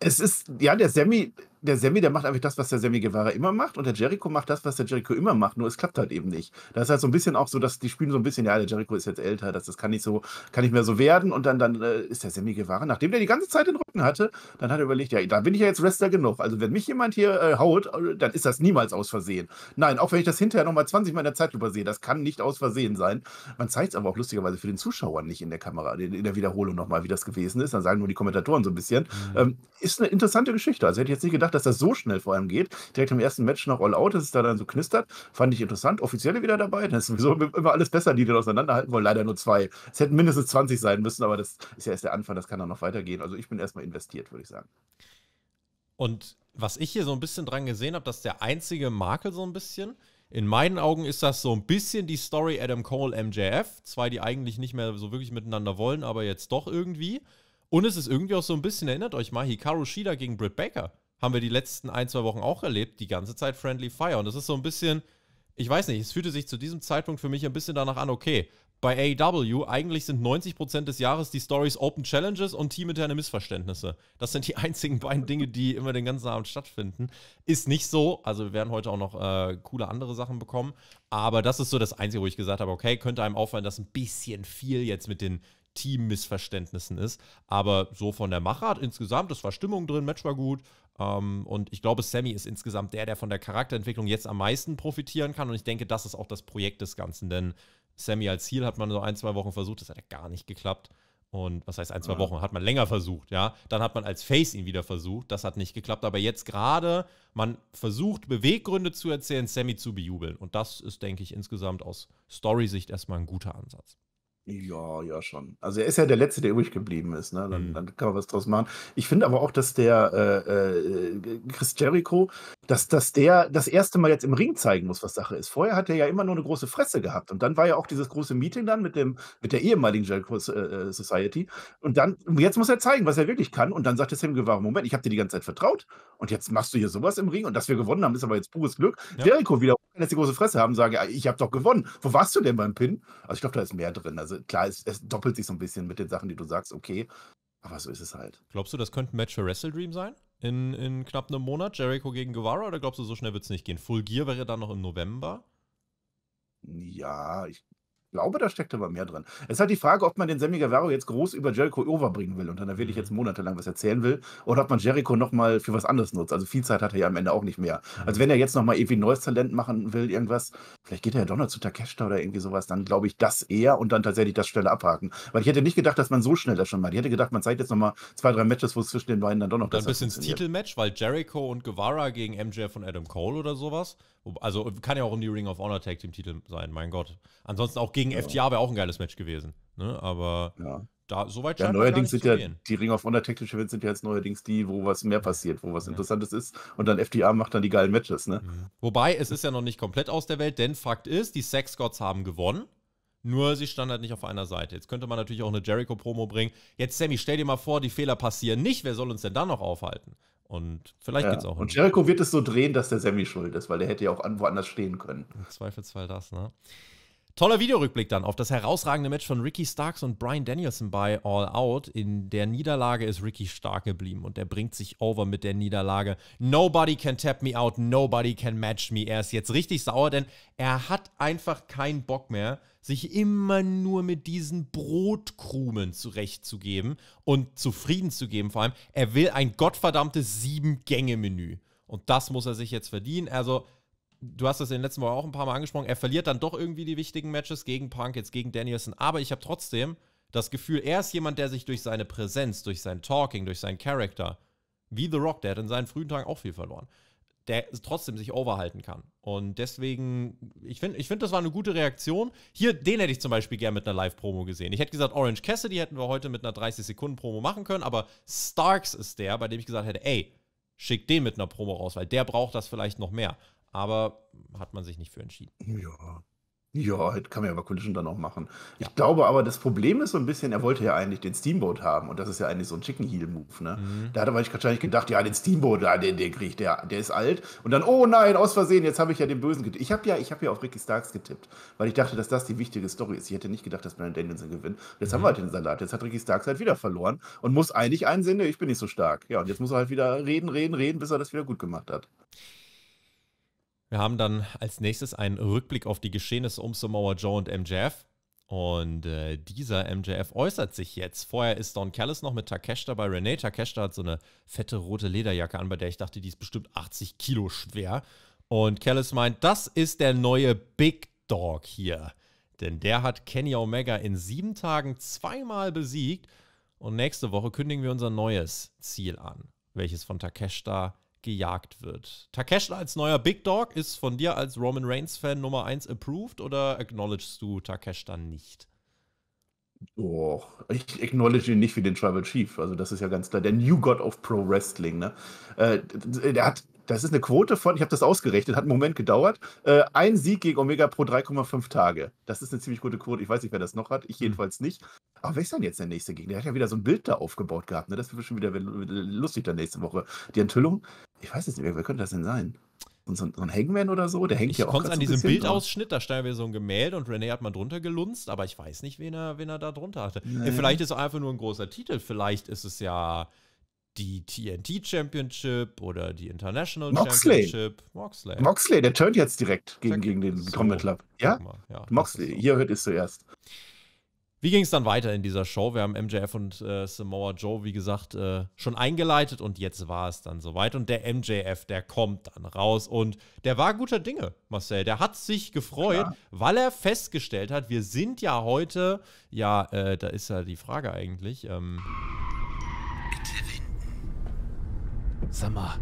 es ist, ja, der Sammy, der Sammy, der macht einfach das, was der Sammy Guevara immer macht und der Jericho macht das, was der Jericho immer macht, nur es klappt halt eben nicht. Da ist halt so ein bisschen auch so, dass die spielen so ein bisschen, ja, der Jericho ist jetzt älter, das, das kann nicht so, kann nicht mehr so werden und dann, dann äh, ist der Sammy Guevara, nachdem der die ganze Zeit den Rücken hatte, dann hat er überlegt, ja, da bin ich ja jetzt Wrestler genug, also wenn mich jemand hier äh, haut, äh, dann ist das niemals aus Versehen. Nein, auch wenn ich das hinterher nochmal 20 Mal in der Zeit übersehe, das kann nicht aus Versehen sein. Man zeigt es aber auch lustigerweise für den Zuschauer nicht in der Kamera, in, in der Wiederholung nochmal, wie das gewesen ist, dann sagen nur die Kommentatoren so ein bisschen. Mhm. Ähm, ist eine interessante Geschichte, also hätte ich jetzt nicht gedacht, dass das so schnell vor allem geht. Direkt im ersten Match noch All Out, dass es da dann so knistert. Fand ich interessant. Offizielle wieder dabei. Das ist sowieso immer alles besser, die den auseinanderhalten wollen. Leider nur zwei. Es hätten mindestens 20 sein müssen, aber das ist ja erst der Anfang. Das kann dann noch weitergehen. Also ich bin erstmal investiert, würde ich sagen. Und was ich hier so ein bisschen dran gesehen habe, das ist der einzige Makel so ein bisschen. In meinen Augen ist das so ein bisschen die Story Adam Cole, MJF. Zwei, die eigentlich nicht mehr so wirklich miteinander wollen, aber jetzt doch irgendwie. Und es ist irgendwie auch so ein bisschen, erinnert euch mal, Hikaru Shida gegen Britt Baker haben wir die letzten ein, zwei Wochen auch erlebt, die ganze Zeit Friendly Fire. Und das ist so ein bisschen, ich weiß nicht, es fühlte sich zu diesem Zeitpunkt für mich ein bisschen danach an, okay, bei AEW, eigentlich sind 90% des Jahres die Stories Open Challenges und teaminterne Missverständnisse. Das sind die [laughs] einzigen beiden Dinge, die immer den ganzen Abend stattfinden. Ist nicht so, also wir werden heute auch noch äh, coole andere Sachen bekommen, aber das ist so das Einzige, wo ich gesagt habe, okay, könnte einem auffallen, dass ein bisschen viel jetzt mit den Team-Missverständnissen ist. Aber so von der Machart insgesamt, es war Stimmung drin, Match war gut. Ähm, und ich glaube, Sammy ist insgesamt der, der von der Charakterentwicklung jetzt am meisten profitieren kann. Und ich denke, das ist auch das Projekt des Ganzen. Denn Sammy als Ziel hat man so ein, zwei Wochen versucht, das hat ja gar nicht geklappt. Und was heißt ein, zwei. Wochen? Hat man länger versucht, ja. Dann hat man als Face ihn wieder versucht. Das hat nicht geklappt. Aber jetzt gerade, man versucht, Beweggründe zu erzählen, Sammy zu bejubeln. Und das ist, denke ich, insgesamt aus Story-Sicht erstmal ein guter Ansatz. Ja, ja, schon. Also er ist ja der Letzte, der übrig geblieben ist, ne? Dann, Mhm. dann kann man was draus machen. Ich finde aber auch, dass der äh, äh, Chris Jericho, dass, dass der das erste Mal jetzt im Ring zeigen muss, was Sache ist. Vorher hat er ja immer nur eine große Fresse gehabt. Und dann war ja auch dieses große Meeting dann mit dem, mit der ehemaligen Jericho äh, äh, Society. Und dann, jetzt muss er zeigen, was er wirklich kann. Und dann sagt der Sam Guevara, Moment, ich habe dir die ganze Zeit vertraut. Und jetzt machst du hier sowas im Ring. Und dass wir gewonnen haben, ist aber jetzt pures Glück. Ja. Jericho wieder, wenn jetzt die große Fresse haben, sage, ich habe doch gewonnen. Wo warst du denn beim Pin? Also ich glaube, da ist mehr drin. Also also klar, es, es, doppelt sich so ein bisschen mit den Sachen, die du sagst, okay. Aber so ist es halt. Glaubst du, das könnte ein Match für Wrestle Dream sein? In, in knapp einem Monat, Jericho gegen Guevara? Oder glaubst du, so schnell wird es nicht gehen? Full Gear wäre dann noch im November? Ja, ich glaube, da steckt aber mehr drin. Es ist halt die Frage, ob man den Sammy Guevara jetzt groß über Jericho overbringen will und dann wirklich jetzt mhm. monatelang was erzählen will oder ob man Jericho nochmal für was anderes nutzt. Also viel Zeit hat er ja am Ende auch nicht mehr. Also wenn er jetzt nochmal irgendwie ein neues Talent machen will, irgendwas, vielleicht geht er ja doch noch zu Takeshita oder irgendwie sowas, dann glaube ich das eher und dann tatsächlich das schnell abhaken. Weil ich hätte nicht gedacht, dass man so schnell das schon macht. Ich hätte gedacht, man zeigt jetzt nochmal zwei, drei Matches, wo es zwischen den beiden dann doch noch Dann bis ins Titelmatch, weil Jericho und Guevara gegen MJF und Adam Cole oder sowas. Also kann ja auch um die Ring of Honor Tag Team Titel sein, mein Gott. Ansonsten auch gegen ja. FTA wäre auch ein geiles Match gewesen. Ne? Aber ja. da, soweit Ja, neuerdings sind ja gehen. die Ring of Honor Tactical Events sind ja jetzt neuerdings die, wo was mehr passiert, wo was Interessantes ist. Und dann FTA macht dann die geilen Matches, ne? Mhm. Wobei, es ist ja noch nicht komplett aus der Welt, denn Fakt ist, die Sex Gods haben gewonnen. Nur sie standen halt nicht auf einer Seite. Jetzt könnte man natürlich auch eine Jericho-Promo bringen. Jetzt, Sammy, stell dir mal vor, die Fehler passieren nicht. Wer soll uns denn dann noch aufhalten? Und vielleicht Ja. geht's auch Und Jericho wird es so drehen, dass der Sammy schuld ist, weil der hätte ja auch an- woanders stehen können. Im Zweifelsfall das, ne? Toller Videorückblick dann auf das herausragende Match von Ricky Starks und Brian Danielson bei All Out. In der Niederlage ist Ricky stark geblieben und er bringt sich over mit der Niederlage. Nobody can tap me out, nobody can match me. Er ist jetzt richtig sauer, denn er hat einfach keinen Bock mehr, sich immer nur mit diesen Brotkrumen zurechtzugeben und zufrieden zu geben. Vor allem, er will ein gottverdammtes Sieben-Gänge-Menü. Und das muss er sich jetzt verdienen. Also, du hast das in den letzten Wochen auch ein paar Mal angesprochen, er verliert dann doch irgendwie die wichtigen Matches gegen Punk, jetzt gegen Danielson, aber ich habe trotzdem das Gefühl, er ist jemand, der sich durch seine Präsenz, durch sein Talking, durch seinen Charakter, wie The Rock, der hat in seinen frühen Tagen auch viel verloren, der trotzdem sich overhalten kann. Und deswegen, ich finde, ich find, das war eine gute Reaktion. Hier, den hätte ich zum Beispiel gerne mit einer Live-Promo gesehen. Ich hätte gesagt, Orange Cassidy hätten wir heute mit einer 30-Sekunden-Promo machen können, aber Starks ist der, bei dem ich gesagt hätte, ey, schick den mit einer Promo raus, weil der braucht das vielleicht noch mehr. Aber hat man sich nicht für entschieden. Ja. Ja, kann man ja bei Collision dann auch machen. Ich glaube aber, das Problem ist so ein bisschen, er wollte ja eigentlich den Steamboat haben und das ist ja eigentlich so ein Chicken Heel Move, ne? Mhm. Da hat er wahrscheinlich gedacht, ja, den Steamboat, ah, den, den krieg ich, der, der ist alt. Und dann, oh nein, aus Versehen, jetzt habe ich ja den Bösen getippt. Ich habe ja, ich habe ja auf Ricky Starks getippt, weil ich dachte, dass das die wichtige Story ist. Ich hätte nicht gedacht, dass Brian Danielson gewinnt. Jetzt haben wir halt den Salat. Jetzt hat Ricky Starks halt wieder verloren und muss eigentlich einsehen, nee, ich bin nicht so stark. Ja, und jetzt muss er halt wieder reden, reden, reden, bis er das wieder gut gemacht hat. Wir haben dann als nächstes einen Rückblick auf die Geschehnisse um Samoa Joe und MJF. Und äh, dieser MJF äußert sich jetzt. Vorher ist Don Callis noch mit Takeshita bei Renee. Takeshita hat so eine fette rote Lederjacke an, bei der ich dachte, die ist bestimmt 80 Kilo schwer. Und Callis meint, das ist der neue Big Dog hier. Denn der hat Kenny Omega in sieben Tagen zweimal besiegt. Und nächste Woche kündigen wir unser neues Ziel an, welches von Takeshita gejagt wird. Takeshita als neuer Big Dog ist von dir als Roman Reigns-Fan Nummer 1 approved oder acknowledgest du Takeshita nicht? Doch, ich acknowledge ihn nicht wie den Tribal Chief. Also, das ist ja ganz klar. Der New God of Pro Wrestling, ne? Äh, der hat, das ist eine Quote von, ich habe das ausgerechnet, hat einen Moment gedauert. Äh, ein Sieg gegen Omega pro 3,5 Tage. Das ist eine ziemlich gute Quote. Ich weiß nicht, wer das noch hat. Ich jedenfalls nicht. Aber wer ist denn jetzt der nächste Gegner? Der hat ja wieder so ein Bild da aufgebaut gehabt. Ne? Das wird schon wieder lustig dann nächste Woche. Die Enthüllung, ich weiß es nicht mehr, wer könnte das denn sein? Und so, ein, so ein Hangman oder so? Der hängt Ich ja auch konnte grad an diesem Bildausschnitt, da stand ja so ein Gemälde und René hat mal drunter gelunzt, aber ich weiß nicht, wen er, wen er da drunter hatte. Nee. Vielleicht ist es einfach nur ein großer Titel, vielleicht ist es ja die TNT Championship oder die International Moxley. Championship. Moxley. Moxley, der turnt jetzt direkt gegen, gegen den So. Combat Club. Ja? Ja Moxley, so. hier hört es zuerst. Wie ging es dann weiter in dieser Show? Wir haben MJF und äh, Samoa Joe, wie gesagt, äh, schon eingeleitet und jetzt war es dann soweit. Und der MJF, der kommt dann raus und der war guter Dinge, Marcel. Der hat sich gefreut, Ja. weil er festgestellt hat, wir sind ja heute, ja, äh, da ist ja die Frage eigentlich, ähm, Sag mal,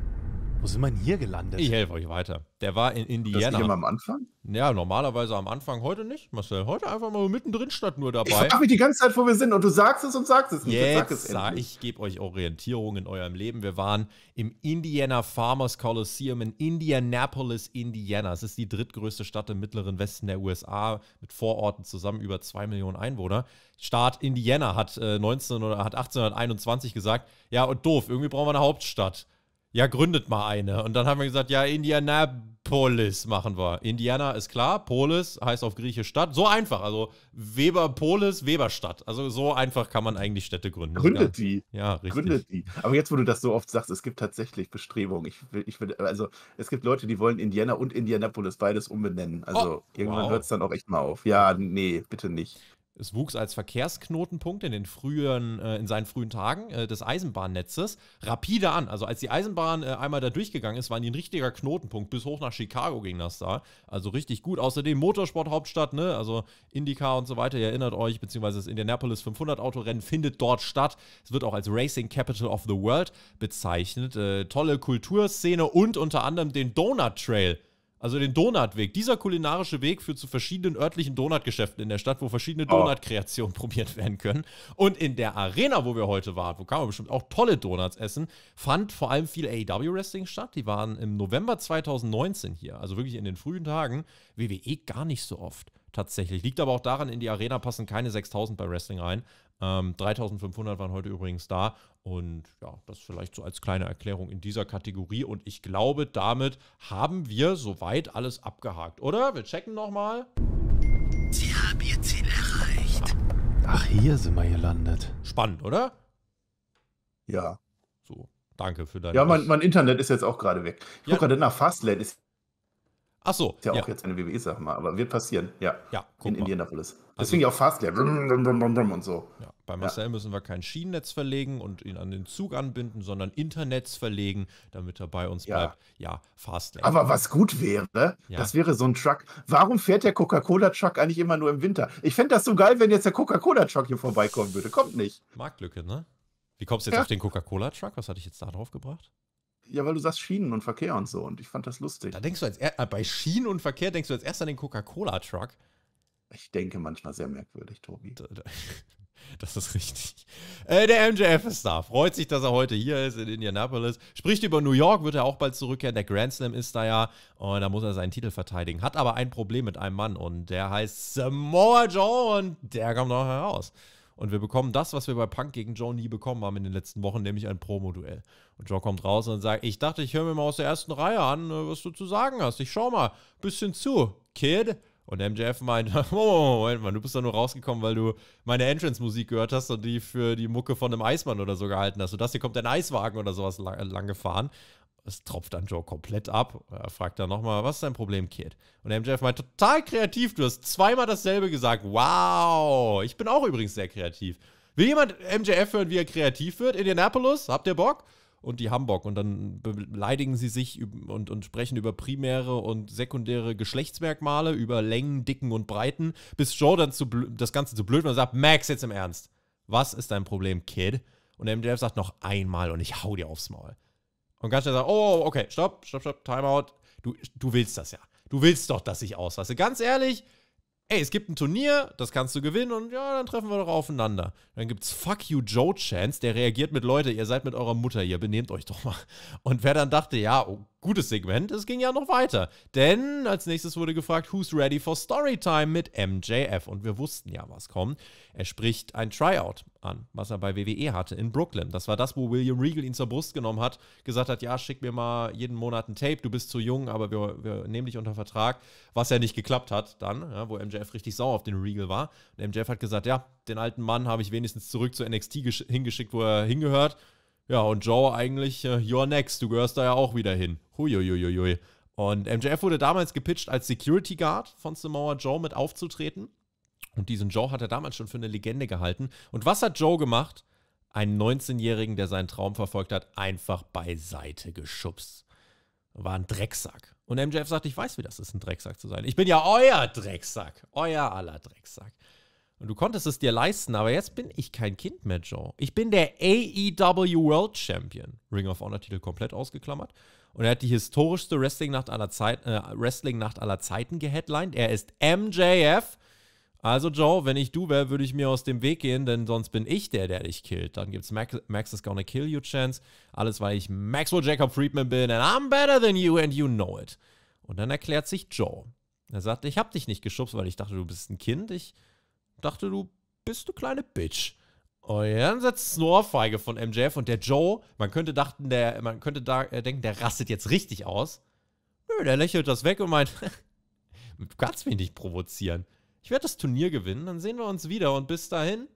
wo sind wir denn hier gelandet? ich helfe euch weiter. Der war in Das nicht Indiana. immer am Anfang? Ja, normalerweise am Anfang, heute nicht, Marcel. Heute einfach mal mittendrin statt nur Ich dabei. frage mich die ganze Zeit, wo wir sind und du sagst es und sagst es nicht. sag Jetzt es sag endlich. ich, gebe euch Orientierung in eurem Leben. Wir waren im Indiana Farmers Coliseum in Indianapolis, Indiana. Es ist die drittgrößte Stadt im mittleren Westen der USA mit Vororten zusammen über zwei Millionen Einwohner. Staat Indiana hat, äh, 19 oder hat 1821 gesagt, ja und doof, irgendwie brauchen wir eine Hauptstadt. Ja, gründet mal eine. Und dann haben wir gesagt, ja, Indianapolis machen wir. Indiana ist klar, Polis heißt auf Griechisch Stadt. So einfach. Also Weber Polis, Weberstadt. Also so einfach kann man eigentlich Städte gründen. Gründet die. Ja, richtig. Gründet die. Aber jetzt, wo du das so oft sagst, es gibt tatsächlich Bestrebungen. Ich will, ich will, also es gibt Leute, die wollen Indiana und Indianapolis beides umbenennen. Also Oh, irgendwann wow. hört es dann auch echt mal auf. Ja, nee, bitte nicht. Es wuchs als Verkehrsknotenpunkt in den frühen, äh, in seinen frühen Tagen äh, des Eisenbahnnetzes rapide an. Also als die Eisenbahn äh, einmal da durchgegangen ist, waren die ein richtiger Knotenpunkt. Bis hoch nach Chicago ging das da. Also richtig gut. Außerdem Motorsporthauptstadt, ne? Also IndyCar und so weiter. Ihr erinnert euch, beziehungsweise das Indianapolis 500 Autorennen findet dort statt. Es wird auch als Racing Capital of the World bezeichnet. Äh, tolle Kulturszene und unter anderem den Donut Trail Also den Donutweg. Dieser kulinarische Weg führt zu verschiedenen örtlichen Donutgeschäften in der Stadt, wo verschiedene Oh. Donutkreationen [laughs] probiert werden können. Und in der Arena, wo wir heute waren, wo kann man bestimmt auch tolle Donuts essen, fand vor allem viel AEW-Wrestling statt. Die waren im November 2019 hier, also wirklich in den frühen Tagen. WWE gar nicht so oft tatsächlich. Liegt aber auch daran, in die Arena passen keine 6000 bei Wrestling rein. Ähm, 3500 waren heute übrigens da. Und ja, das vielleicht so als kleine Erklärung in dieser Kategorie. Und ich glaube, damit haben wir soweit alles abgehakt, oder? Wir checken nochmal. Sie haben Ihr Ziel erreicht. Ach, hier sind wir gelandet. Spannend, oder? Ja. So, danke für deine. Ja, mein, mein Internet ist jetzt auch gerade weg. Ich Ja. gucke gerade nach Fastlane, ist Ach so, ja ja, auch jetzt eine WWE-Sache mal, aber wird passieren, ja. ja, guck in mal. Indianapolis. Also- Deswegen ja auch Fastlane. Und so. Ja, bei Marcel müssen wir kein Schienennetz verlegen und ihn an den Zug anbinden, sondern Internets verlegen, damit er bei uns Ja. bleibt. Ja, Fastlane. Aber was gut wäre, Ja. das wäre so ein Truck. Warum fährt der Coca-Cola-Truck eigentlich immer nur im Winter? Ich fände das so geil, wenn jetzt der Coca-Cola-Truck hier vorbeikommen würde. Kommt nicht. Marktlücke, ne? Wie kommst du jetzt Ja. auf den Coca-Cola-Truck? Was hatte ich jetzt da drauf gebracht? Ja, weil du sagst Schienen und Verkehr und so. Und ich fand das lustig. Da denkst du als er bei Schienen und Verkehr denkst du als erst an den Coca-Cola-Truck. Ich denke manchmal sehr merkwürdig, Tobi. Da- da- [laughs] Das ist richtig. Äh, der MJF ist da. Freut sich, dass er heute hier ist in Indianapolis. Spricht über New York, wird er auch bald zurückkehren. Der Grand Slam ist da ja. Und da muss er seinen Titel verteidigen. Hat aber ein Problem mit einem Mann. Und der heißt Samoa Joe. Und der kommt noch heraus. Und wir bekommen das, was wir bei Punk gegen Joe nie bekommen haben in den letzten Wochen, nämlich ein Promo-Duell. Und Joe kommt raus und sagt: Ich dachte, ich höre mir mal aus der ersten Reihe an, äh, was du zu sagen hast. Ich schau mal bisschen zu, Kid. Und MJF meint, oh, [laughs] Moment mal, du bist da nur rausgekommen, weil du meine Entrance-Musik gehört hast und die für die Mucke von einem Eismann oder so gehalten hast. Und das hier kommt ein Eiswagen oder sowas lang, lang gefahren. Das tropft dann Joe komplett ab. Er fragt dann nochmal, was ist dein Problem, Kid? Und MJF meint, total kreativ, du hast zweimal dasselbe gesagt. Wow, ich bin auch übrigens sehr kreativ. Will jemand MJF hören, wie er kreativ wird? Indianapolis, habt ihr Bock? Und die Bock. Und dann beleidigen sie sich und, und sprechen über primäre und sekundäre Geschlechtsmerkmale, über Längen, Dicken und Breiten, bis Joe dann zu das Ganze zu blöd und sagt, Max, jetzt im Ernst. Was ist dein Problem, Kid? Und MJF sagt noch einmal und ich hau dir aufs Maul. Und ganz schnell sagt, oh, okay, stopp, stopp, stopp, Timeout. Du, du willst das ja. Du willst doch, dass ich ausraste. Ganz ehrlich, ey, es gibt ein Turnier, das kannst du gewinnen und ja, dann treffen wir doch aufeinander. Dann gibt's Fuck You Joe Chance, der reagiert mit Leute, ihr seid mit eurer Mutter hier, benehmt euch doch mal. Und wer dann dachte, ja, oh, gutes Segment, es ging ja noch weiter. Denn als nächstes wurde gefragt, who's ready for Storytime mit MJF? Und wir wussten ja, was kommt. Er spricht ein Tryout an, was er bei WWE hatte in Brooklyn. Das war das, wo William Regal ihn zur Brust genommen hat, gesagt hat, ja, schick mir mal jeden Monat ein Tape, du bist zu jung, aber wir, wir nehmen dich unter Vertrag, was ja nicht geklappt hat dann, ja, wo MJF richtig sauer auf den Regal war. Und MJF hat gesagt, ja, den alten Mann habe ich wenigstens zurück zu NXT gesch- hingeschickt, wo er hingehört. Ja, und Joe eigentlich, äh, you're next, du gehörst da ja auch wieder hin. Huiuiuiui. Und MJF wurde damals gepitcht als Security Guard von Samoa Joe mit aufzutreten. Und diesen Joe hat er damals schon für eine Legende gehalten. Und was hat Joe gemacht? Einen 19-Jährigen, der seinen Traum verfolgt hat, einfach beiseite geschubst. War ein Drecksack. Und MJF sagt, ich weiß, wie das ist, ein Drecksack zu sein. Ich bin ja euer Drecksack. Euer aller Drecksack. Und du konntest es dir leisten, aber jetzt bin ich kein Kind mehr, Joe. Ich bin der AEW World Champion. Ring of Honor Titel komplett ausgeklammert. Und er hat die historischste Wrestling-Nacht aller, Zeit, äh, Wrestling aller Zeiten geheadlined. Er ist MJF. Also, Joe, wenn ich du wäre, würde ich mir aus dem Weg gehen, denn sonst bin ich der, der dich killt. Dann gibt's Max, Max is gonna kill you Chance. Alles, weil ich Maxwell Jacob Friedman bin and I'm better than you and you know it. Und dann erklärt sich Joe. Er sagt, ich hab dich nicht geschubst, weil ich dachte, du bist ein Kind. Ich dachte, du bist du kleine Bitch. Und dann setzt eine Ohrfeige von MJF und der Joe, man könnte, dachten, der, man könnte da, äh, denken, der rastet jetzt richtig aus. Nö, der lächelt das weg und meint, [laughs] du kannst mich nicht provozieren. Ich werde das Turnier gewinnen, dann sehen wir uns wieder und bis dahin,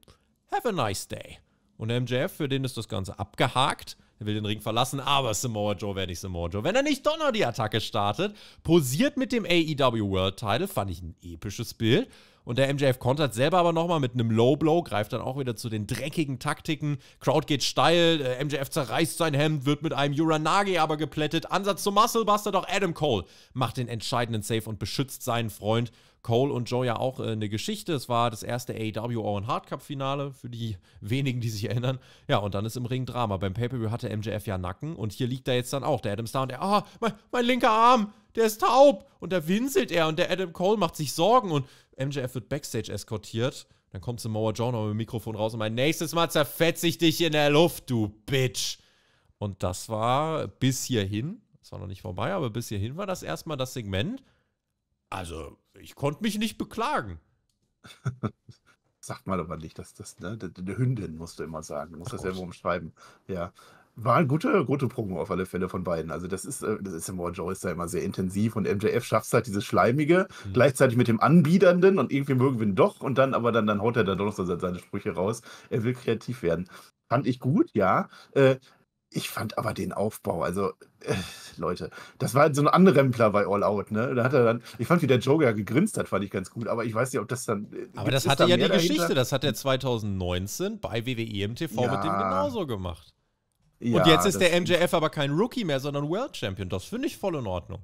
have a nice day. Und der MJF, für den ist das Ganze abgehakt. Er will den Ring verlassen, aber Samoa Joe wäre nicht Samoa Joe. Wenn er nicht noch die Attacke startet, posiert mit dem AEW World Title, fand ich ein episches Bild. Und der MJF kontert selber aber nochmal mit einem Low Blow, greift dann auch wieder zu den dreckigen Taktiken. Crowd geht steil, äh, MJF zerreißt sein Hemd, wird mit einem Uranage aber geplättet. Ansatz zum Musclebuster, doch Adam Cole macht den entscheidenden Save und beschützt seinen Freund. Cole und Joe ja auch äh, eine Geschichte. Es war das erste AEW Owen Hard Cup Finale für die wenigen, die sich erinnern. Ja, und dann ist im Ring Drama. Beim Pay-Per-View hatte MJF ja Nacken und hier liegt er jetzt dann auch, der Adam Star und der, ah, mein, mein linker Arm, der ist taub und da winselt er und der Adam Cole macht sich Sorgen und MJF wird Backstage eskortiert. Dann kommt Samoa Joe noch mit dem Mikrofon raus und meint, nächstes Mal zerfetze ich dich in der Luft, du Bitch. Und das war bis hierhin, das war noch nicht vorbei, aber bis hierhin war das erstmal das Segment. Also, ich konnte mich nicht beklagen. [laughs] Sagt mal aber nicht, dass das, ne, die Hündin musst du immer sagen. Du musst das ja immer umschreiben. Ja. War eine gute, gute Promo auf alle Fälle von beiden. Also, das ist, äh, das ist Samoa Joe ist da immer sehr intensiv und MJF schafft es halt, dieses Schleimige, Mhm. gleichzeitig mit dem Anbiedernden und irgendwie mögen wir ihn doch und dann, aber dann, dann haut er da doch noch seine Sprüche raus. Er will kreativ werden. Fand ich gut, ja. Äh, ich fand aber den Aufbau, also, äh, Leute, das war so ein Anrempler bei All Out, ne? Da hat er dann, ich fand, wie der Joker gegrinst hat, fand ich ganz gut, aber ich weiß nicht, ob das dann. äh, Aber das hatte da ja die dahinter? Geschichte, das hat er 2019 bei WWE im TV mit dem Ja. genauso gemacht. Ja, und jetzt ist der MJF aber kein Rookie mehr, sondern World Champion. Das finde ich voll in Ordnung.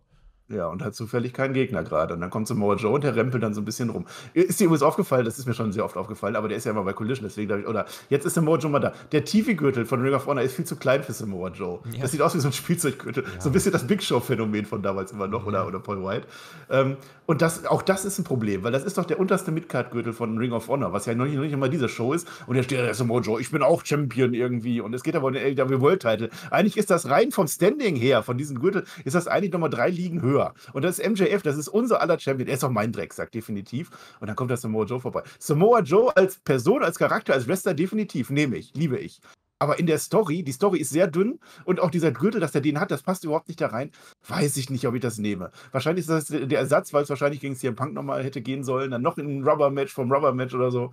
Ja, und hat zufällig keinen Gegner gerade. Und dann kommt Samoa Joe und der rempelt dann so ein bisschen rum. Ist dir übrigens aufgefallen, das ist mir schon sehr oft aufgefallen, aber der ist ja immer bei Collision, deswegen glaube ich, oder jetzt ist Samoa Joe mal da. Der TV-Gürtel von Ring of Honor ist viel zu klein für Samoa Joe. Ja. Das sieht aus wie so ein Spielzeuggürtel. So ein bisschen das Big Show-Phänomen von damals immer noch, oder, oder Paul White. Ähm, und das, auch das ist ein Problem, weil das ist doch der unterste Midcard-Gürtel von Ring of Honor, was ja noch nicht, noch nicht immer diese Show ist. Und da steht der Samoa Joe, ich bin auch Champion irgendwie. Und es geht aber um den AEW World Title. Eigentlich ist das rein vom Standing her, von diesem Gürtel, ist das eigentlich nochmal drei Ligen höher. Und das ist MJF, das ist unser aller Champion. Er ist auch mein Drecksack, definitiv. Und dann kommt der Samoa Joe vorbei. Samoa Joe als Person, als Charakter, als Wrestler, definitiv. Nehme ich, liebe ich. Aber in der Story, die Story ist sehr dünn und auch dieser Gürtel, dass der den hat, das passt überhaupt nicht da rein. Weiß ich nicht, ob ich das nehme. Wahrscheinlich ist das der Ersatz, weil es wahrscheinlich gegen CM Punk nochmal hätte gehen sollen. Dann noch in ein Rubber-Match vom Rubber-Match oder so.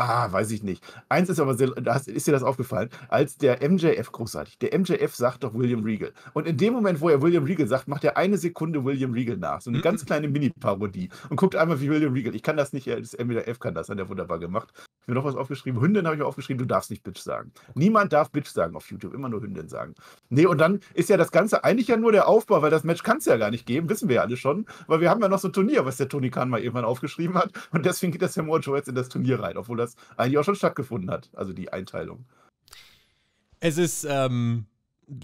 Ah, weiß ich nicht. Eins ist aber, sehr, ist dir das aufgefallen, als der MJF, großartig, der MJF sagt doch William Regal. Und in dem Moment, wo er William Regal sagt, macht er eine Sekunde William Regal nach. So eine Mhm. ganz kleine Mini-Parodie. Und guckt einmal wie William Regal. Ich kann das nicht, das MJF kann das, hat er wunderbar gemacht. Ich habe mir noch was aufgeschrieben. Hündin habe ich aufgeschrieben, du darfst nicht Bitch sagen. Niemand darf Bitch sagen auf YouTube, immer nur Hündin sagen. Nee, und dann ist ja das Ganze eigentlich ja nur der Aufbau, weil das Match kann es ja gar nicht geben, wissen wir ja alle schon, weil wir haben ja noch so ein Turnier, was der Tony Khan mal irgendwann aufgeschrieben hat. Und deswegen geht das Samoa Joe jetzt in das Turnier rein, obwohl das eigentlich auch schon stattgefunden hat, also die Einteilung. Es ist ähm,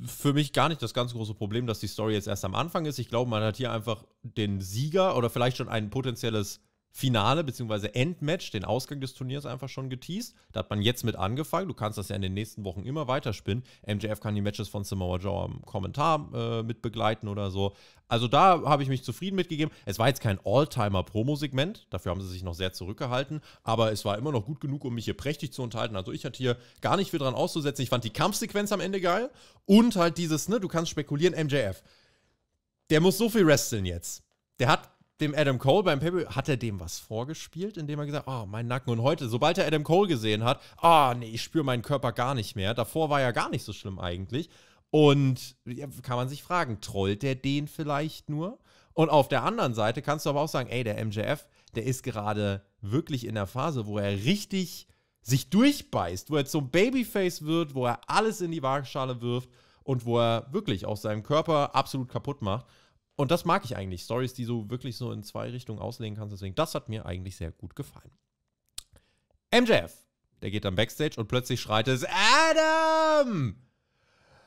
für mich gar nicht das ganz große Problem, dass die Story jetzt erst am Anfang ist. Ich glaube, man hat hier einfach den Sieger oder vielleicht schon ein potenzielles Finale bzw. Endmatch, den Ausgang des Turniers einfach schon geteased. Da hat man jetzt mit angefangen. Du kannst das ja in den nächsten Wochen immer weiterspinnen. MJF kann die Matches von Samoa Joe am Kommentar äh, mit begleiten oder so. Also da habe ich mich zufrieden mitgegeben. Es war jetzt kein All-Timer-Promo-Segment. Dafür haben sie sich noch sehr zurückgehalten. Aber es war immer noch gut genug, um mich hier prächtig zu unterhalten. Also ich hatte hier gar nicht viel dran auszusetzen. Ich fand die Kampfsequenz am Ende geil. Und halt dieses, ne, du kannst spekulieren, MJF. Der muss so viel wresteln jetzt. Der hat dem Adam Cole beim Pay hat er dem was vorgespielt, indem er gesagt, oh, mein Nacken. Und heute, sobald er Adam Cole gesehen hat, ah, nee, ich spüre meinen Körper gar nicht mehr. Davor war ja gar nicht so schlimm eigentlich. Und ja, kann man sich fragen, trollt der den vielleicht nur? Und auf der anderen Seite kannst du aber auch sagen, ey, der MJF, der ist gerade wirklich in der Phase, wo er richtig sich durchbeißt, wo er zum Babyface wird, wo er alles in die Waagschale wirft und wo er wirklich auch seinen Körper absolut kaputt macht. Und das mag ich eigentlich. Stories, die du wirklich so in zwei Richtungen auslegen kannst. Deswegen, das hat mir eigentlich sehr gut gefallen. MJF, der geht dann Backstage und plötzlich schreit es: Adam!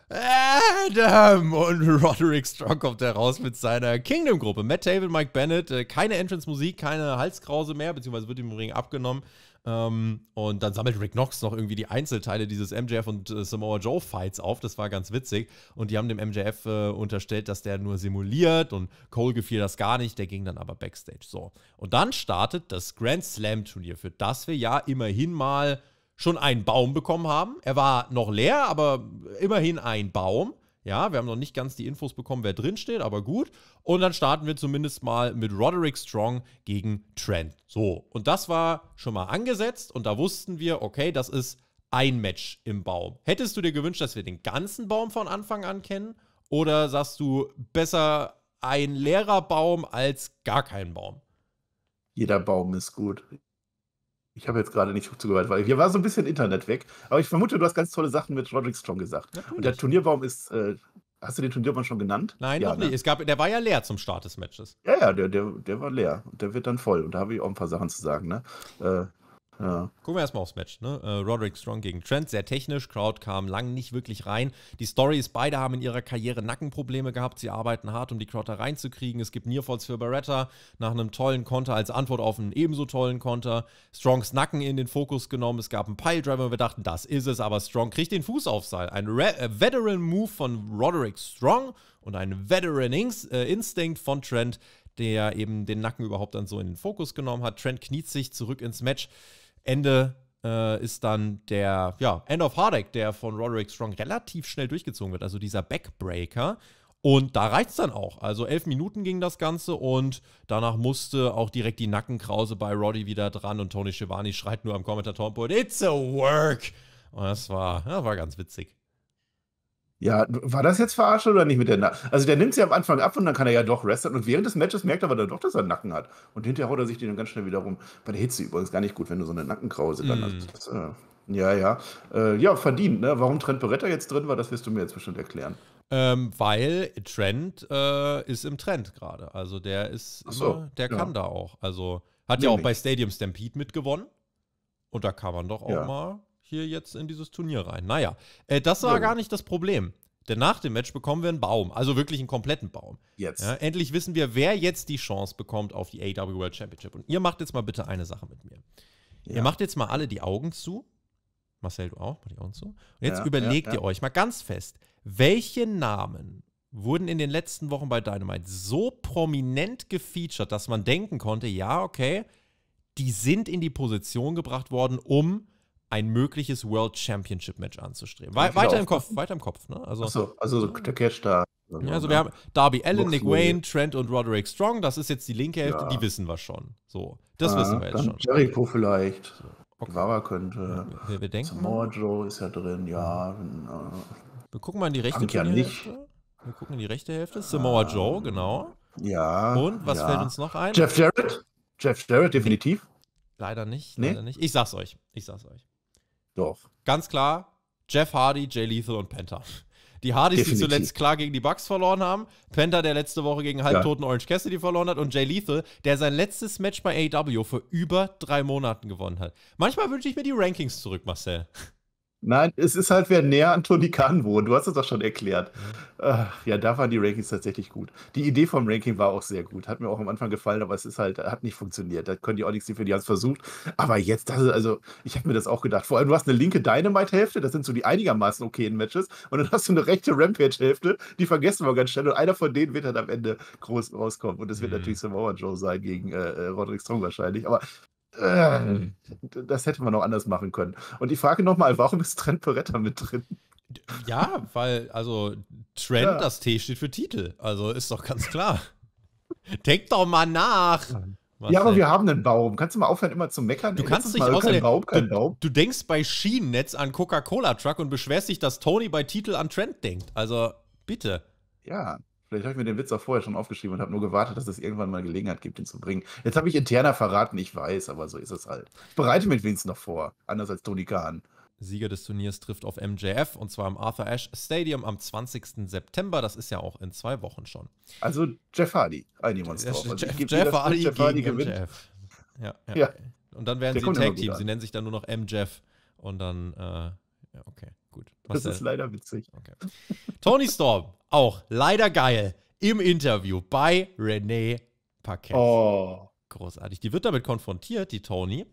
Adam! Und [laughs] Roderick Strong kommt da raus mit seiner Kingdom-Gruppe. Matt Taven, Mike Bennett, äh, keine Entrance-Musik, keine Halskrause mehr, beziehungsweise wird im Ring abgenommen. Ähm, und dann sammelt Rick Knox noch irgendwie die Einzelteile dieses MJF und äh, Samoa Joe Fights auf. Das war ganz witzig. Und die haben dem MJF äh, unterstellt, dass der nur simuliert und Cole gefiel das gar nicht. Der ging dann aber Backstage. So. Und dann startet das Grand Slam Turnier, für das wir ja immerhin mal schon einen Baum bekommen haben. Er war noch leer, aber immerhin ein Baum. Ja, wir haben noch nicht ganz die Infos bekommen, wer drin steht, aber gut. Und dann starten wir zumindest mal mit Roderick Strong gegen Trent. So, und das war schon mal angesetzt und da wussten wir, okay, das ist ein Match im Baum. Hättest du dir gewünscht, dass wir den ganzen Baum von Anfang an kennen? Oder sagst du, besser ein leerer Baum als gar kein Baum? Jeder Baum ist gut. Ich habe jetzt gerade nicht zugehört, weil hier war so ein bisschen Internet weg. Aber ich vermute, du hast ganz tolle Sachen mit Roderick Strong gesagt. Und der Turnierbaum ist äh, Hast du den Turnierplan schon genannt? Nein, ja, noch nicht. ne? Es gab, der war ja leer zum Start des Matches. Ja, ja, der, der, der war leer. Und der wird dann voll. Und da habe ich auch ein paar Sachen zu sagen, ne? Äh, ja. Gucken wir erstmal aufs Match. Ne? Äh, Roderick Strong gegen Trent, sehr technisch. Crowd kam lang nicht wirklich rein. Die Story ist, beide haben in ihrer Karriere Nackenprobleme gehabt. Sie arbeiten hart, um die Crowd da reinzukriegen. Es gibt Nearfalls für Beretta nach einem tollen Konter als Antwort auf einen ebenso tollen Konter. Strongs Nacken in den Fokus genommen. Es gab einen Piledriver und wir dachten, das ist es. Aber Strong kriegt den Fuß aufs Seil. Ein Re äh, Veteran-Move von Roderick Strong und ein Veteran-Instinct von Trent, der eben den Nacken überhaupt dann so in den Fokus genommen hat. Trent kniet sich zurück ins Match. Ende äh, ist dann der, ja, End of Heartache, der von Roderick Strong relativ schnell durchgezogen wird, also dieser Backbreaker. Und da reicht es dann auch. Also elf Minuten ging das Ganze und danach musste auch direkt die Nackenkrause bei Roddy wieder dran und Tony Schiavone schreit nur am Kommentatorenpult, It's a work! Und das war, das war ganz witzig. Ja, war das jetzt verarscht oder nicht mit der Nacken? Also der nimmt sie am Anfang ab und dann kann er ja doch wresteln und während des Matches merkt er aber dann doch, dass er einen Nacken hat. Und hinterher haut er sich den dann ganz schnell wieder rum. Bei der Hitze übrigens gar nicht gut, wenn du so eine Nackenkrause dann Mm. hast. Das, äh, ja, ja. Äh, ja, verdient, ne? Warum Trent Beretta jetzt drin war, das wirst du mir jetzt bestimmt erklären. Ähm, weil Trent äh, ist im Trend gerade. Also der ist so, immer, der ja. kann da auch. Also hat ja auch Nämlich. bei Stadium Stampede mitgewonnen. Und da kann man doch auch Ja. mal hier jetzt in dieses Turnier rein. Naja, äh, das war Ja. gar nicht das Problem. Denn nach dem Match bekommen wir einen Baum. Also wirklich einen kompletten Baum. Jetzt. Ja, endlich wissen wir, wer jetzt die Chance bekommt auf die AW World Championship. Und ihr macht jetzt mal bitte eine Sache mit mir. Ihr Ja. macht jetzt mal alle die Augen zu. Marcel, du auch? Mach die Augen zu. Und jetzt Ja, überlegt ihr euch mal ganz fest, welche Namen wurden in den letzten Wochen bei Dynamite so prominent gefeatured, dass man denken konnte, ja, okay, die sind in die Position gebracht worden, um ein mögliches World Championship Match anzustreben. Wieder weiter im Kopf, weiter im Kopf, ne? Also, Achso, also so der Cash da. ja, also wir haben Darby Allen, Nick. Wayne, Trent und Roderick Strong. Das ist jetzt die linke Hälfte, Ja. die wissen wir schon. So, das Ah, wissen wir jetzt schon. Jericho vielleicht. Okay. Guevara könnte. Wir, wir denken Samoa Joe ist ja drin, ja. äh, wir gucken mal in die rechte ja Turnierhälfte. Wir gucken in die rechte Hälfte. Samoa Joe, genau. Ja. Und was ja. fällt uns noch ein? Jeff Jarrett? Jeff Jarrett, definitiv. Leider nicht, Nee? leider nicht. Ich sag's euch. Ich sag's euch. Doch. Ganz klar, Jeff Hardy, Jay Lethal und Penta. Die Hardys, die Definitiv. zuletzt klar gegen die Bucks verloren haben. Penta, der letzte Woche gegen halbtoten Orange Cassidy verloren hat. Und Jay Lethal, der sein letztes Match bei AEW vor über drei Monaten gewonnen hat. Manchmal wünsche ich mir die Rankings zurück, Marcel. Nein, es ist halt, wer näher an Tony Khan wohnt. Du hast es doch schon erklärt. Ach, ja, da waren die Rankings tatsächlich gut. Die Idee vom Ranking war auch sehr gut. Hat mir auch am Anfang gefallen, aber es ist halt, hat nicht funktioniert. Da können die auch nichts für, die haben es versucht. Aber jetzt, das ist, also, ich habe mir das auch gedacht. Vor allem, du hast eine linke Dynamite-Hälfte, das sind so die einigermaßen okayen Matches. Und dann hast du eine rechte Rampage-Hälfte, die vergessen wir ganz schnell. Und einer von denen wird dann am Ende groß rauskommen. Und es wird Mhm. natürlich Samoa Joe sein gegen äh, äh, Roderick Strong wahrscheinlich. Aber äh, das hätte man noch anders machen können. Und ich frage nochmal, warum ist Trent Beretta mit drin? Ja, weil, also, Trent, Ja. das T steht für Titel. Also ist doch ganz klar. Denk doch mal nach. Ja, aber Marcel. wir haben einen Baum. Kannst du mal aufhören, immer zu meckern? Du Ey, kannst Mal, außerdem- kein Baum, kein Baum. Du denkst bei Schienennetz an Coca-Cola-Truck und beschwerst dich, dass Tony bei Titel an Trent denkt. Also, bitte. Ja, vielleicht habe ich mir den Witz auch vorher schon aufgeschrieben und habe nur gewartet, dass es irgendwann mal Gelegenheit gibt, ihn zu bringen. Jetzt habe ich interner verraten, ich weiß, aber so ist es halt. Ich bereite mich wenigstens noch vor, anders als Tony Khan. Sieger des Turniers trifft auf MJF und zwar im Arthur Ashe Stadium am 20. September. Das ist ja auch in zwei Wochen schon. Also Jeff Hardy, Jeff, drauf. Also Jeff, Jeff das Hardy Jeff Hardy gewinnt. MJF. Ja, ja. Ja. Und dann werden Der sie ein Tag-Team. Sie nennen sich dann nur noch MJF und dann, äh, ja, okay, gut. Das ist leider witzig. Okay. Tony Storm, auch leider geil, im Interview bei Renee Paquette. Oh. Großartig. Die wird damit konfrontiert, die Tony,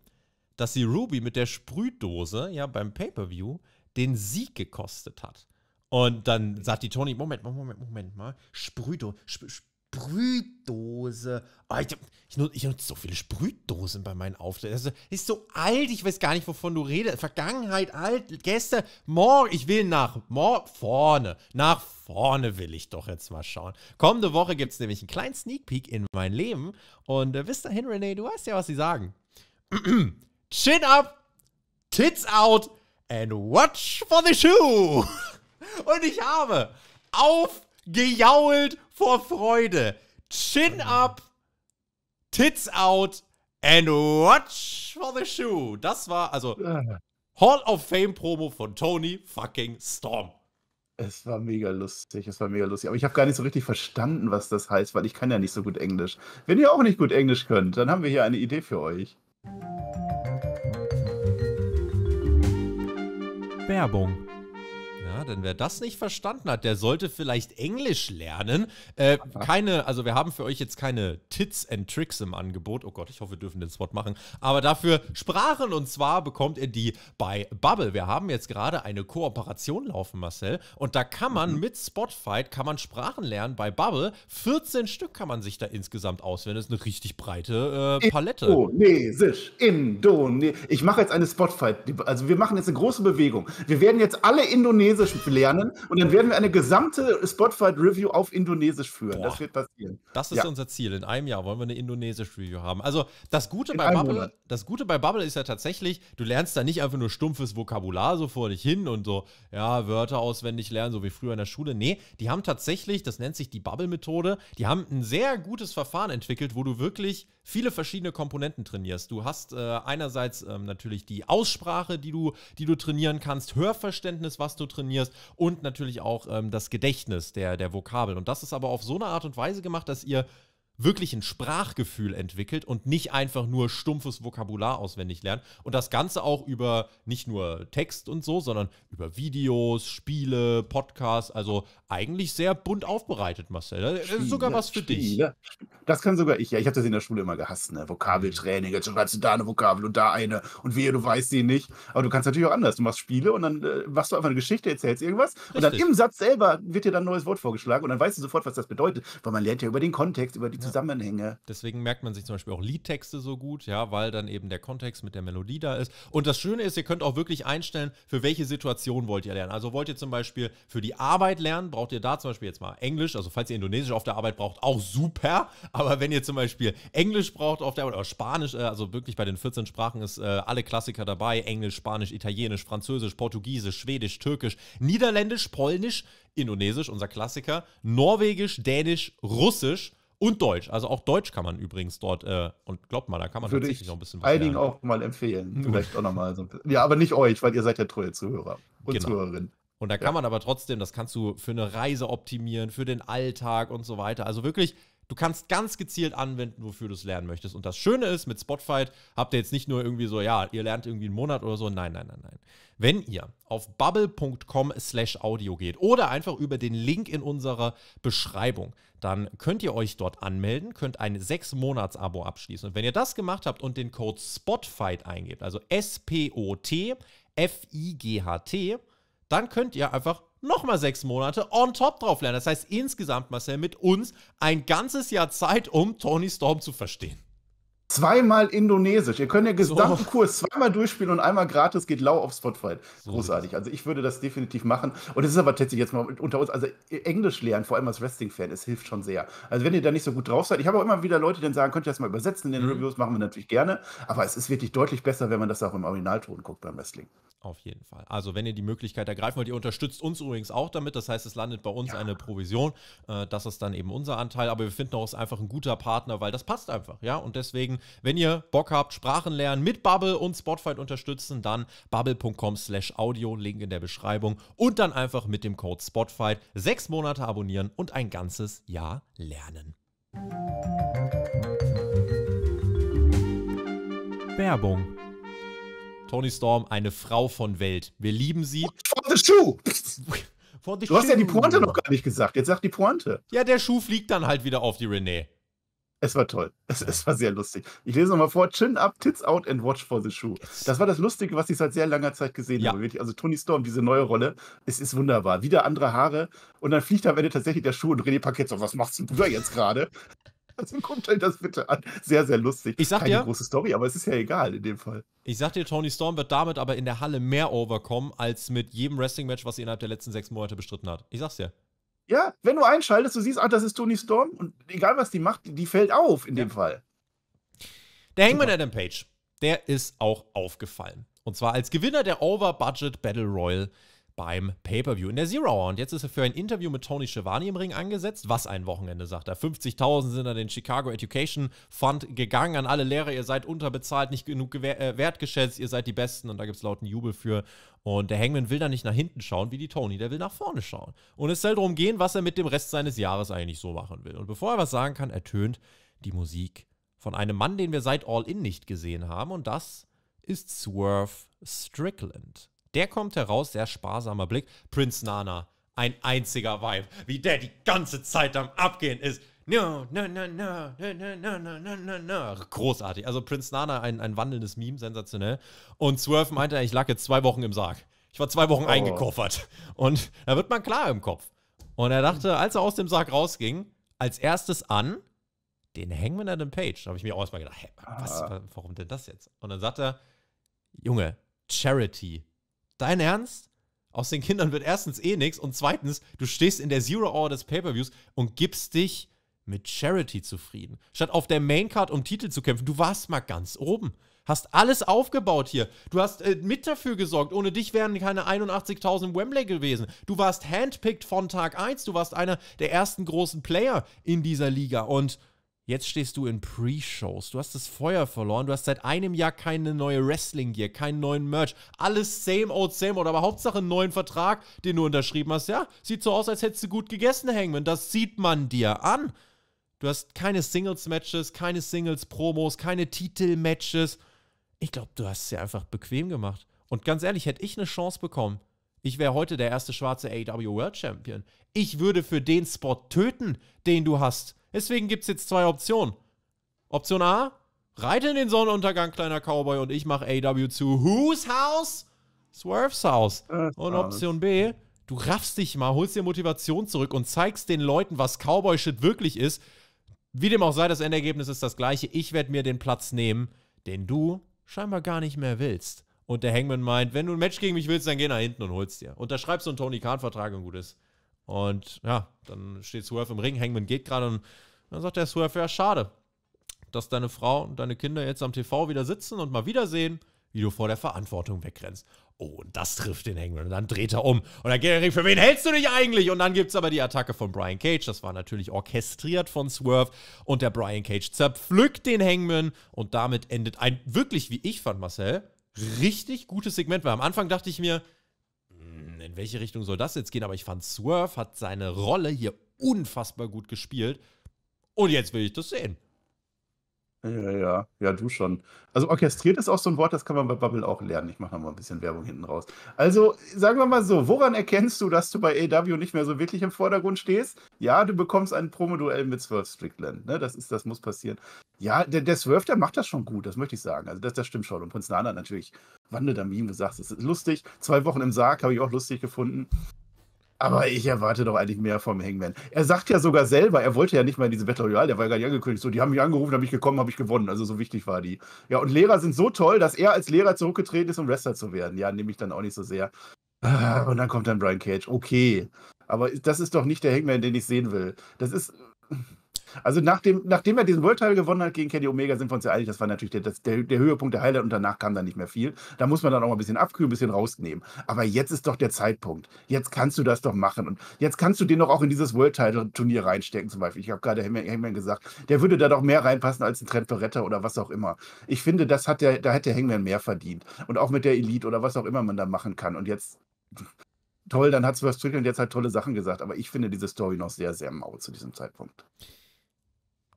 dass sie Ruby mit der Sprühdose ja beim Pay-Per-View den Sieg gekostet hat. Und dann sagt die Tony, Moment, Moment, Moment mal, Sprühdose, Sp Sprühdose. Oh, ich, ich, nutze, ich so viele Sprühdosen bei meinen Auftritten. Das ist so alt, ich weiß gar nicht, wovon du redest. Vergangenheit, alt, gestern, morgen, ich will nach morgen, vorne, nach vorne will ich doch jetzt mal schauen. Kommende Woche gibt es nämlich einen kleinen Sneak Peek in mein Leben. Und äh, bis dahin, Renee, du weißt ja, was sie sagen. [clears throat] Chin up, tits out and watch for the shoe. [laughs] Und ich habe aufgejault vor Freude. Chin up, tits out and watch for the shoe. Das war also. Hall of Fame Promo von Tony fucking Storm. Es war mega lustig, es war mega lustig. Aber ich habe gar nicht so richtig verstanden, was das heißt, weil ich kann ja nicht so gut Englisch. Wenn ihr auch nicht gut Englisch könnt, dann haben wir hier eine Idee für euch. Werbung. Ja, denn wer das nicht verstanden hat, der sollte vielleicht Englisch lernen. Äh, keine, also wir haben für euch jetzt keine Tits and Tricks im Angebot. Oh Gott, ich hoffe, wir dürfen den Spot machen. Aber dafür Sprachen und zwar bekommt ihr die bei Bubble. Wir haben jetzt gerade eine Kooperation laufen, Marcel. Und da kann man mhm. mit Spotfight kann man Sprachen lernen bei Bubble. 14 Stück kann man sich da insgesamt auswählen. Das ist eine richtig breite äh, Palette. Indonesisch, Indonesisch. Ich mache jetzt eine Spotfight. Also wir machen jetzt eine große Bewegung. Wir werden jetzt alle Indonesisch Indonesisch lernen und dann werden wir eine gesamte Spotify-Review auf Indonesisch führen. Boah, das wird passieren. Das ist ja. unser Ziel. In einem Jahr wollen wir eine Indonesisch-Review haben. Also das Gute, bei Bubble, das Gute bei Bubble ist ja tatsächlich, du lernst da nicht einfach nur stumpfes Vokabular so vor dich hin und so, ja, Wörter auswendig lernen, so wie früher in der Schule. Nee, die haben tatsächlich, das nennt sich die Bubble-Methode, die haben ein sehr gutes Verfahren entwickelt, wo du wirklich viele verschiedene Komponenten trainierst. Du hast äh, einerseits ähm, natürlich die Aussprache, die du, die du trainieren kannst, Hörverständnis, was du trainierst und natürlich auch ähm, das Gedächtnis der, der Vokabeln. Und das ist aber auf so eine Art und Weise gemacht, dass ihr wirklich ein Sprachgefühl entwickelt und nicht einfach nur stumpfes Vokabular auswendig lernt. Und das Ganze auch über nicht nur Text und so, sondern über Videos, Spiele, Podcasts. Also eigentlich sehr bunt aufbereitet, Marcel. Das ist sogar was für Spiele. dich. Das kann sogar ich. Ja, ich habe das in der Schule immer gehasst. Ne? Vokabeltraining. Jetzt schreibst du da eine Vokabel und da eine. Und wehe, du weißt sie nicht. Aber du kannst natürlich auch anders. Du machst Spiele und dann äh, machst du einfach eine Geschichte, erzählst irgendwas. Richtig. Und dann im Satz selber wird dir dann ein neues Wort vorgeschlagen. Und dann weißt du sofort, was das bedeutet. Weil man lernt ja über den Kontext, über die Zusammenhänge. Deswegen merkt man sich zum Beispiel auch Liedtexte so gut, ja, weil dann eben der Kontext mit der Melodie da ist. Und das Schöne ist, ihr könnt auch wirklich einstellen, für welche Situation wollt ihr lernen. Also wollt ihr zum Beispiel für die Arbeit lernen, braucht ihr da zum Beispiel jetzt mal Englisch. Also falls ihr Indonesisch auf der Arbeit braucht, auch super. Aber wenn ihr zum Beispiel Englisch braucht auf der Arbeit oder Spanisch, äh, also wirklich bei den 14 Sprachen ist äh, alle Klassiker dabei. Englisch, Spanisch, Italienisch, Französisch, Portugiesisch, Schwedisch, Türkisch, Niederländisch, Polnisch, Indonesisch, unser Klassiker, Norwegisch, Dänisch, Russisch und Deutsch. Also auch Deutsch kann man übrigens dort, äh, und glaubt mal, da kann man Würde tatsächlich noch ein bisschen was einigen lernen. auch mal empfehlen. [laughs] Vielleicht auch nochmal so ein bisschen. Ja, aber nicht euch, weil ihr seid ja treue Zuhörer und genau. Zuhörerinnen. Und da kann ja. man aber trotzdem, das kannst du für eine Reise optimieren, für den Alltag und so weiter. Also wirklich, du kannst ganz gezielt anwenden, wofür du es lernen möchtest. Und das Schöne ist, mit Spotfight habt ihr jetzt nicht nur irgendwie so, ja, ihr lernt irgendwie einen Monat oder so. Nein, nein, nein, nein. Wenn ihr auf bubble.com slash audio geht oder einfach über den Link in unserer Beschreibung, dann könnt ihr euch dort anmelden, könnt ein 6-Monats-Abo abschließen. Und wenn ihr das gemacht habt und den Code SPOTFIGHT eingebt, also S-P-O-T-F-I-G-H-T, dann könnt ihr einfach nochmal sechs Monate on top drauf lernen. Das heißt insgesamt, Marcel, mit uns ein ganzes Jahr Zeit, um Tony Storm zu verstehen. Zweimal Indonesisch. Ihr könnt den gesamten so. Kurs zweimal durchspielen und einmal gratis geht lau auf Spotify. Großartig. So also ich würde das definitiv machen. Und es ist aber tatsächlich jetzt mal unter uns, also Englisch lernen, vor allem als Wrestling-Fan, es hilft schon sehr. Also wenn ihr da nicht so gut drauf seid, ich habe auch immer wieder Leute, die dann sagen, könnt ihr das mal übersetzen in den mhm. Reviews, machen wir natürlich gerne. Aber es ist wirklich deutlich besser, wenn man das auch im Originalton guckt beim Wrestling. Auf jeden Fall. Also, wenn ihr die Möglichkeit ergreifen wollt, ihr unterstützt uns übrigens auch damit. Das heißt, es landet bei uns ja. eine Provision. Äh, das ist dann eben unser Anteil. Aber wir finden auch, es ist einfach ein guter Partner, weil das passt einfach. Ja, und deswegen, wenn ihr Bock habt, Sprachen lernen mit Bubble und Spotify unterstützen, dann bubble.com/slash audio, Link in der Beschreibung. Und dann einfach mit dem Code Spotify sechs Monate abonnieren und ein ganzes Jahr lernen. Werbung Tony Storm, eine Frau von Welt. Wir lieben sie. For the shoe! For the du hast ja die Pointe noch gar nicht gesagt. Jetzt sag die Pointe. Ja, der Schuh fliegt dann halt wieder auf die Renee. Es war toll. Es, es war sehr lustig. Ich lese nochmal vor: Chin up, tits out and watch for the shoe. Das war das Lustige, was ich seit sehr langer Zeit gesehen ja. habe. Also Tony Storm, diese neue Rolle, es ist wunderbar. Wieder andere Haare und dann fliegt am Ende tatsächlich der Schuh und René Parkett so: Was machst du da jetzt gerade? [laughs] Also guckt euch das bitte an. Sehr, sehr lustig. Ich sag Keine dir, große Story, aber es ist ja egal in dem Fall. Ich sag dir, Tony Storm wird damit aber in der Halle mehr overkommen, als mit jedem Wrestling-Match, was er innerhalb der letzten sechs Monate bestritten hat. Ich sag's dir. Ja, wenn du einschaltest, du siehst, ach, das ist Tony Storm und egal was die macht, die fällt auf in ja. dem Fall. Der Hangman Adam Page, der ist auch aufgefallen. Und zwar als Gewinner der Over-Budget Battle Royal beim Pay-Per-View in der Zero Hour. Und jetzt ist er für ein Interview mit Tony Schiavone im Ring angesetzt. Was ein Wochenende, sagt er. 50.000 sind an den Chicago Education Fund gegangen. An alle Lehrer, ihr seid unterbezahlt, nicht genug äh, wertgeschätzt, ihr seid die Besten. Und da gibt es lauten Jubel für. Und der Hangman will da nicht nach hinten schauen, wie die Tony, der will nach vorne schauen. Und es soll darum gehen, was er mit dem Rest seines Jahres eigentlich so machen will. Und bevor er was sagen kann, ertönt die Musik von einem Mann, den wir seit All In nicht gesehen haben. Und das ist Swerve Strickland. Der kommt heraus, sehr sparsamer Blick. Prince Nana, ein einziger Vibe, wie der die ganze Zeit am Abgehen ist. No, no, no, no, no, no, no, no, no, no. Großartig. Also Prince Nana, ein, ein wandelndes Meme, sensationell. Und Swerve meinte, ich lag jetzt zwei Wochen im Sarg. Ich war zwei Wochen oh. eingekoffert. Und da wird man klar im Kopf. Und er dachte, als er aus dem Sarg rausging, als erstes an den Hangman Adam Page. Da habe ich mir auch erstmal gedacht, hä, was, ah. warum denn das jetzt? Und dann sagt er, Junge, Charity. Dein Ernst? Aus den Kindern wird erstens eh nichts und zweitens, du stehst in der Zero Hour des Pay-Per-Views und gibst dich mit Charity zufrieden. Statt auf der Maincard um Titel zu kämpfen, du warst mal ganz oben. Hast alles aufgebaut hier. Du hast äh, mit dafür gesorgt. Ohne dich wären keine 81.000 Wembley gewesen. Du warst handpicked von Tag 1. Du warst einer der ersten großen Player in dieser Liga. Und Jetzt stehst du in Pre-Shows. Du hast das Feuer verloren. Du hast seit einem Jahr keine neue Wrestling-Gear, keinen neuen Merch. Alles same old, same old. Aber Hauptsache einen neuen Vertrag, den du unterschrieben hast. Ja, sieht so aus, als hättest du gut gegessen, Hangman. Das sieht man dir an. Du hast keine Singles-Matches, keine Singles-Promos, keine Titel-Matches. Ich glaube, du hast es dir einfach bequem gemacht. Und ganz ehrlich, hätte ich eine Chance bekommen, ich wäre heute der erste schwarze AEW World Champion. Ich würde für den Spot töten, den du hast. Deswegen gibt es jetzt zwei Optionen. Option A, reite in den Sonnenuntergang, kleiner Cowboy, und ich mache AW zu Whose House? Swerve's House. Und Option B, du raffst dich mal, holst dir Motivation zurück und zeigst den Leuten, was Cowboy-Shit wirklich ist. Wie dem auch sei, das Endergebnis ist das gleiche. Ich werde mir den Platz nehmen, den du scheinbar gar nicht mehr willst. Und der Hangman meint, wenn du ein Match gegen mich willst, dann geh nach hinten und holst dir. Unterschreibst so einen Tony Khan-Vertrag und gut ist. Und ja, dann steht Swerve im Ring, Hangman geht gerade und dann sagt der Swerve, ja, schade, dass deine Frau und deine Kinder jetzt am TV wieder sitzen und mal wieder sehen, wie du vor der Verantwortung wegrennst. Oh, und das trifft den Hangman. Und dann dreht er um. Und dann geht er Ring, für wen hältst du dich eigentlich? Und dann gibt es aber die Attacke von Brian Cage. Das war natürlich orchestriert von Swerve. Und der Brian Cage zerpflückt den Hangman. Und damit endet ein wirklich, wie ich fand, Marcel, richtig gutes Segment. Weil am Anfang dachte ich mir, in welche Richtung soll das jetzt gehen? Aber ich fand, Swerve hat seine Rolle hier unfassbar gut gespielt. Und jetzt will ich das sehen. Ja, ja, ja, du schon. Also orchestriert ist auch so ein Wort, das kann man bei Bubble auch lernen. Ich mache noch mal ein bisschen Werbung hinten raus. Also, sagen wir mal so, woran erkennst du, dass du bei AW nicht mehr so wirklich im Vordergrund stehst? Ja, du bekommst ein Promoduell mit Swerve Strickland. Ne? Das, ist, das muss passieren. Ja, der, der Swerve, der macht das schon gut, das möchte ich sagen. Also, das, das stimmt schon. Und Prinz Nana natürlich wandelt am Meme, sagst, es ist lustig. Zwei Wochen im Sarg habe ich auch lustig gefunden. Aber ich erwarte doch eigentlich mehr vom Hangman. Er sagt ja sogar selber, er wollte ja nicht mal in diese Battle Royale, der war ja gar nicht angekündigt. So, die haben mich angerufen, bin ich gekommen, habe ich gewonnen. Also so wichtig war die. Ja, und Lehrer sind so toll, dass er als Lehrer zurückgetreten ist, um Wrestler zu werden. Ja, nehme ich dann auch nicht so sehr. Ah, und dann kommt dann Brian Cage. Okay. Aber das ist doch nicht der Hangman, den ich sehen will. Das ist. Also nachdem, nachdem er diesen World Title gewonnen hat gegen Kenny Omega, sind wir uns ja einig, das war natürlich der, der, der Höhepunkt der Highlight und danach kam dann nicht mehr viel. Da muss man dann auch mal ein bisschen abkühlen, ein bisschen rausnehmen. Aber jetzt ist doch der Zeitpunkt. Jetzt kannst du das doch machen. Und jetzt kannst du den doch auch in dieses World Title Turnier reinstecken zum Beispiel. Ich habe gerade Hangman gesagt, der würde da doch mehr reinpassen als ein Trent Beretta oder was auch immer. Ich finde, das hat der, da hätte Hangman mehr verdient. Und auch mit der Elite oder was auch immer man da machen kann. Und jetzt toll, dann hat Swerve Strickland jetzt halt tolle Sachen gesagt, aber ich finde diese Story noch sehr, sehr mau zu diesem Zeitpunkt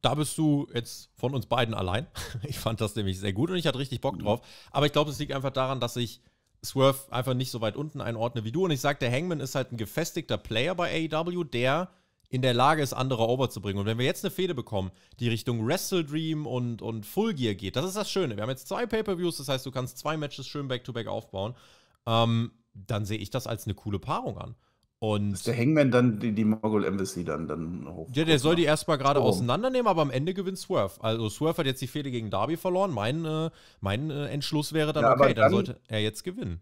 da bist du jetzt von uns beiden allein. [laughs] Ich fand das nämlich sehr gut und ich hatte richtig Bock mhm. drauf. Aber ich glaube, es liegt einfach daran, dass ich Swerve einfach nicht so weit unten einordne wie du. Und ich sage, der Hangman ist halt ein gefestigter Player bei AEW, der in der Lage ist, andere over zu bringen. Und wenn wir jetzt eine Fehde bekommen, die Richtung Wrestle Dream und, und Full Gear geht, das ist das Schöne. Wir haben jetzt zwei Pay-Per-Views, das heißt, du kannst zwei Matches schön Back-to-Back -back aufbauen. Ähm, dann sehe ich das als eine coole Paarung an. Und ist der Hangman dann die, die Mogul Embassy dann, dann hoch? Ja, der soll die erstmal gerade oh. auseinandernehmen, aber am Ende gewinnt Swerve. Also Swerve hat jetzt die Fehde gegen Darby verloren. Mein, äh, mein äh, Entschluss wäre dann, ja, okay, dann, dann, sollte er jetzt gewinnen.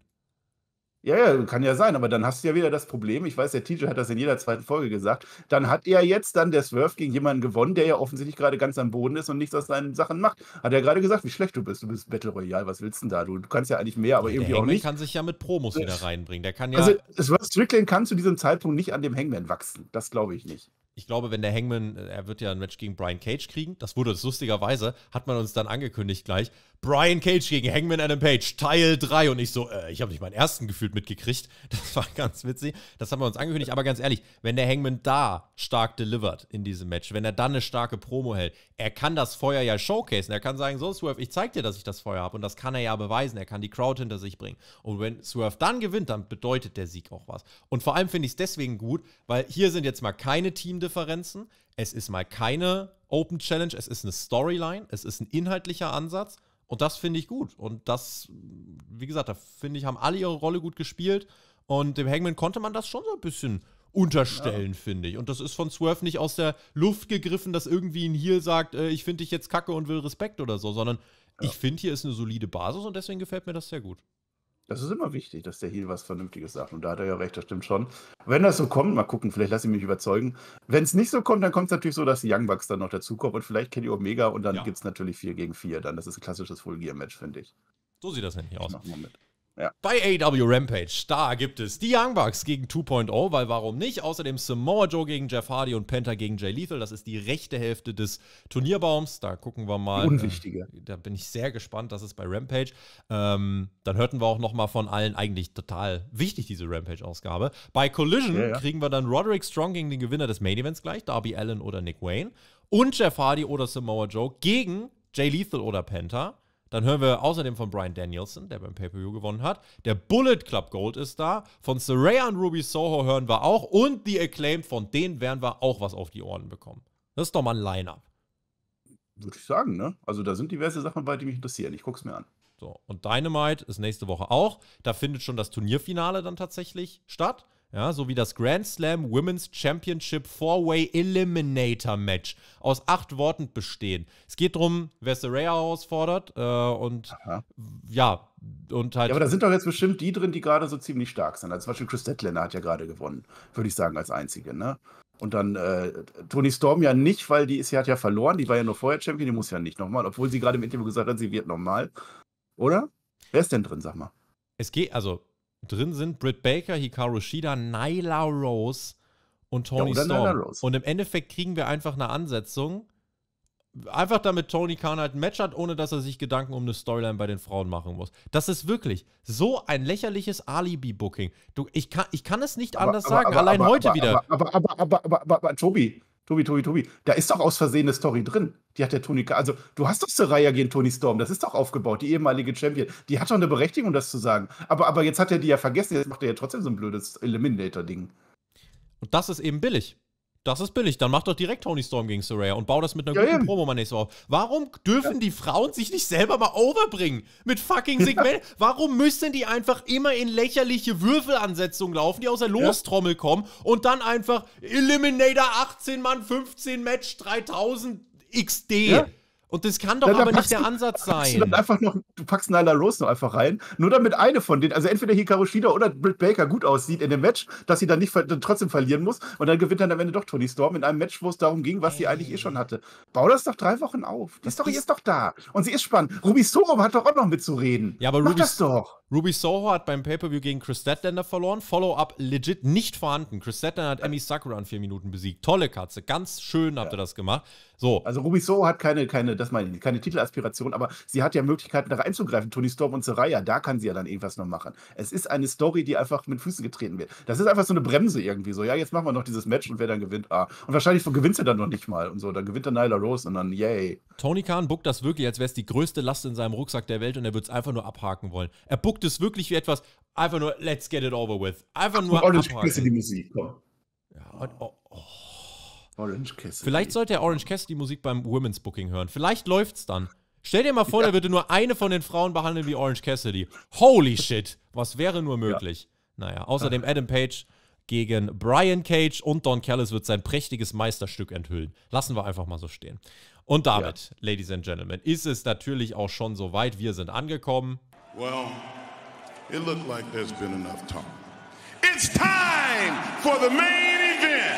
Ja, ja, kann ja sein, aber dann hast du ja wieder das Problem, ich weiß, der TJ hat das in jeder zweiten Folge gesagt, dann hat er jetzt dann der Swerve gegen jemanden gewonnen, der ja offensichtlich gerade ganz am Boden ist und nichts aus seinen Sachen macht. Hat er gerade gesagt, wie schlecht du bist. Du bist Battle Royale, was willst du denn da? Du, du kannst ja eigentlich mehr, aber Der irgendwie auch Hangman nicht. kann sich ja mit Promos wieder reinbringen. Der kann ja. Also, Swerve Strickland kann zu diesem Zeitpunkt nicht an dem Hangman wachsen. Das glaube ich nicht. ich glaube, wenn der Hangman, äh, er wird ja ein Match gegen Brian Cage kriegen. Das wurde lustigerweise, hat man uns dann angekündigt gleich. Brian Cage gegen Hangman Adam Page, Teil 3. Und ich so, äh, ich habe nicht meinen ersten gefühlt mitgekriegt. [laughs] Das war ganz witzig. Das haben wir uns angekündigt. Aber ganz ehrlich, wenn der Hangman da stark delivert in diesem Match, wenn er dann eine starke Promo hält, er kann das Feuer ja showcasen. Er kann sagen, so Swerve, ich zeig dir, dass ich das Feuer habe. Und das kann er ja beweisen. Er kann die Crowd hinter sich bringen. Und wenn Swerve dann gewinnt, dann bedeutet der Sieg auch was. Und vor allem finde ich es deswegen gut, weil hier sind jetzt mal keine Teamdifferenzen. Es ist mal keine Open Challenge. Es ist eine Storyline. Es ist ein inhaltlicher Ansatz. Und das finde ich gut. Und das, wie gesagt, da finde ich, haben alle ihre Rolle gut gespielt. Und dem Hangman konnte man das schon so ein bisschen unterstellen, finde ich. Und das ist von Swerve nicht aus der Luft gegriffen, dass irgendwie ein Heel sagt, äh, ich finde dich jetzt kacke und will Respekt oder so, sondern ich finde, hier ist eine solide Basis und deswegen gefällt mir das sehr gut. Das ist immer wichtig, dass der Heel was Vernünftiges sagt. Und da hat er ja recht, das stimmt schon. Wenn das so kommt, mal gucken, vielleicht lasse ich mich überzeugen. Wenn es nicht so kommt, dann kommt es natürlich so, dass die Young Bucks dann noch dazukommen und vielleicht Kenny Omega und dann Ja. gibt es natürlich 4 gegen 4 dann. Das ist ein klassisches Full Gear Match, finde ich. So sieht das nämlich aus. Machen wir mit. Bei AW Rampage, da gibt es die Young Bucks gegen 2.0, weil warum nicht? Außerdem Samoa Joe gegen Jeff Hardy und Penta gegen Jay Lethal. Das ist die rechte Hälfte des Turnierbaums. Da gucken wir mal. Die unwichtige. Äh, da bin ich sehr gespannt. Das ist bei Rampage. Ähm, dann hörten wir auch noch mal von allen eigentlich total wichtig, diese Rampage-Ausgabe. Bei Collision Ja, ja. kriegen wir dann Roderick Strong gegen den Gewinner des Main Events gleich, Darby Allen oder Nick Wayne. Und Jeff Hardy oder Samoa Joe gegen Jay Lethal oder Penta. Dann hören wir außerdem von Brian Danielson, der beim Pay-Per-View gewonnen hat. Der Bullet Club Gold ist da. Von Saraya und Ruby Soho hören wir auch. Und die Acclaimed, von denen werden wir auch was auf die Ohren bekommen. Das ist doch mal ein Line-Up. Würde ich sagen, ne? Also da sind diverse Sachen bei, die mich interessieren. Ich guck's mir an. So, und Dynamite ist nächste Woche auch. Da findet schon das Turnierfinale dann tatsächlich statt. Ja, sowie das Grand Slam Women's Championship Four-Way Eliminator Match aus acht Worten bestehen. Es geht darum, wer Saraya herausfordert äh, und Aha. ja, und halt. Ja, aber da sind doch jetzt bestimmt die drin, die gerade so ziemlich stark sind. Also zum Beispiel Chris Statlander hat ja gerade gewonnen, würde ich sagen, als einzige, ne? Und dann äh, Tony Storm ja nicht, weil die ist, sie hat ja verloren, die war ja nur vorher Champion, die muss ja nicht nochmal, obwohl sie gerade im Interview gesagt hat, sie wird nochmal. Oder? Wer ist denn drin, sag mal? Es geht, also drin sind Britt Baker, Hikaru Shida, Nyla Rose und Tony oder Storm. Und im Endeffekt kriegen wir einfach eine Ansetzung. Einfach damit Tony Khan halt ein Match hat, ohne dass er sich Gedanken um eine Storyline bei den Frauen machen muss. Das ist wirklich so ein lächerliches Alibi-Booking. Ich kann, ich kann es nicht anders sagen. Allein heute wieder. Aber, aber, aber, aber, aber, aber, Tobi, Tobi, Tobi, Tobi, da ist doch aus Versehen eine Story drin. Die hat der Tony, Ka- also du hast doch Soraya gegen Tony Storm, das ist doch aufgebaut, die ehemalige Champion. Die hat doch eine Berechtigung, das zu sagen. Aber, aber jetzt hat er die ja vergessen, jetzt macht er ja trotzdem so ein blödes Eliminator-Ding. Und das ist eben billig. Das ist billig. Dann mach doch direkt Tony Storm gegen Soraya und bau das mit einer Ja, guten eben. Promo mal nächste Woche auf. Warum dürfen die Frauen sich nicht selber mal overbringen? Mit fucking Segment? [laughs] Warum müssen die einfach immer in lächerliche Würfelansetzungen laufen, die aus der Lostrommel kommen und dann einfach Eliminator 18 Mann, 15 Match, 3000 XD? Ja. Und das kann doch dann aber nicht der du- Ansatz du sein. dann einfach noch, du packst Nyla Rose noch einfach rein, nur damit eine von denen, also entweder Hikaru Shida oder Britt Baker gut aussieht in dem Match, dass sie dann nicht dann trotzdem verlieren muss und dann gewinnt dann am Ende doch Tony Storm in einem Match, wo es darum ging, was sie eigentlich eh schon hatte. Bau das doch drei Wochen auf. Die Story ist- ist doch da und sie ist spannend. Ruby Soho hat doch auch noch mitzureden. Ja, aber Mach Ruby- das doch. Ruby Soho hat beim Pay-Per-View gegen Chris Statlander verloren. Follow-up legit nicht vorhanden. Chris Statlander hat Emi Sakura in vier Minuten besiegt. Tolle Katze. Ganz schön habt ihr das gemacht. So, Also Ruby Soho hat keine, keine, das meine ich, keine Titelaspiration, aber sie hat ja Möglichkeiten, da reinzugreifen. Tony Storm und Soraya, da kann sie ja dann irgendwas noch machen. Es ist eine Story, die einfach mit Füßen getreten wird. Das ist einfach so eine Bremse irgendwie so. Ja, jetzt machen wir noch dieses Match und wer dann gewinnt, ah. Und wahrscheinlich gewinnt sie dann noch nicht mal und so. Dann gewinnt dann Nyla Rose und dann, yay. Tony Khan bookt das wirklich, als wäre es die größte Last in seinem Rucksack der Welt und er würde es einfach nur abhaken wollen. Er bookt es wirklich wie etwas, einfach nur, let's get it over with. Einfach nur Cassidy abhaken. Musik, komm. Ja, und, oh, oh. Orange Cassidy. Vielleicht sollte er Orange Cassidy Musik beim Women's Booking hören. Vielleicht läuft's dann. Stell dir mal vor, der würde nur eine von den Frauen behandeln wie Orange Cassidy. Holy shit. Was wäre nur möglich? Naja, außerdem Adam Page gegen Brian Cage und Don Callis wird sein prächtiges Meisterstück enthüllen. Lassen wir einfach mal so stehen. Und damit, Ladies and Gentlemen, ist es natürlich auch schon soweit. Wir sind angekommen. Well, it looked like there's been enough talk. It's time for the main event.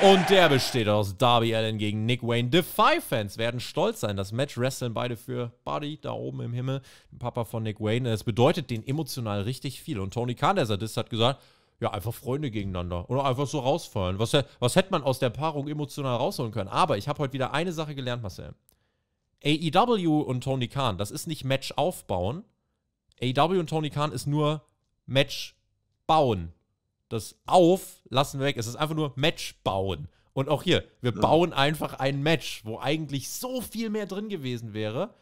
Und der besteht aus Darby Allen gegen Nick Wayne. The Five-Fans werden stolz sein. Das Match wresteln beide für Buddy da oben im Himmel, Papa von Nick Wayne. Es bedeutet den emotional richtig viel. Und Tony Khan, der Sadist, hat gesagt, ja, einfach Freunde gegeneinander. Oder einfach so rausfallen. Was, was hätte man aus der Paarung emotional rausholen können? Aber ich habe heute wieder eine Sache gelernt, Marcel. AEW und Tony Khan, das ist nicht Match aufbauen. AEW und Tony Khan ist nur Match bauen. Das auf lassen wir weg. Es ist einfach nur Match bauen. Und auch hier, wir ja. bauen einfach ein Match, wo eigentlich so viel mehr drin gewesen wäre.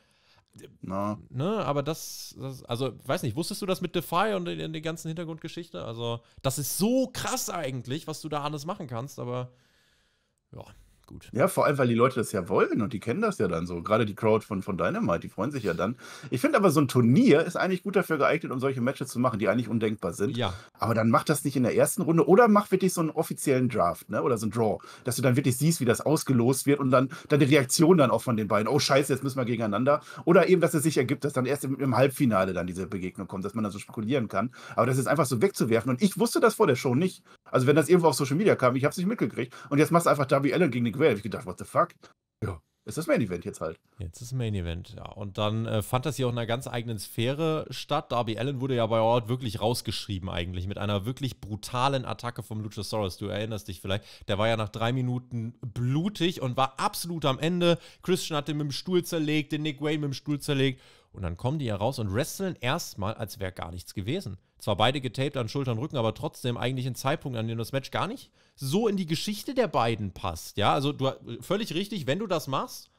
Na. Ne, aber das, das, also, weiß nicht, wusstest du das mit Defy und in der ganzen Hintergrundgeschichte? Also, das ist so krass eigentlich, was du da alles machen kannst, aber ja, gut. Ja, vor allem, weil die Leute das ja wollen und die kennen das ja dann so. Gerade die Crowd von, von Dynamite, die freuen sich ja dann. Ich finde aber, so ein Turnier ist eigentlich gut dafür geeignet, um solche Matches zu machen, die eigentlich undenkbar sind. Ja. Aber dann mach das nicht in der ersten Runde oder mach wirklich so einen offiziellen Draft, ne? Oder so ein Draw, dass du dann wirklich siehst, wie das ausgelost wird und dann, dann die Reaktion dann auch von den beiden. Oh, scheiße, jetzt müssen wir gegeneinander. Oder eben, dass es sich ergibt, dass dann erst im, im Halbfinale dann diese Begegnung kommt, dass man dann so spekulieren kann. Aber das ist einfach so wegzuwerfen. Und ich wusste das vor der Show nicht. Also, wenn das irgendwo auf Social Media kam, ich habe es nicht mitgekriegt. Und jetzt machst du einfach Darby Allen gegen Nick Wade. Ich gedacht, what the fuck? fuck? Ja. Ist das Main Event jetzt halt. Jetzt ist Main Event, ja. Und dann äh, fand das hier auch in einer ganz eigenen Sphäre statt. Darby Allen wurde ja bei Ort wirklich rausgeschrieben, eigentlich, mit einer wirklich brutalen Attacke vom Luchasaurus. Du erinnerst dich vielleicht. Der war ja nach drei Minuten blutig und war absolut am Ende. Christian hat den mit dem Stuhl zerlegt, den Nick Wayne mit dem Stuhl zerlegt. Und dann kommen die ja raus und wresteln erstmal, als wäre gar nichts gewesen. Zwar beide getaped an Schultern und Rücken, aber trotzdem eigentlich ein Zeitpunkt, an dem das Match gar nicht so in die Geschichte der beiden passt. Ja, also du völlig richtig, wenn du das machst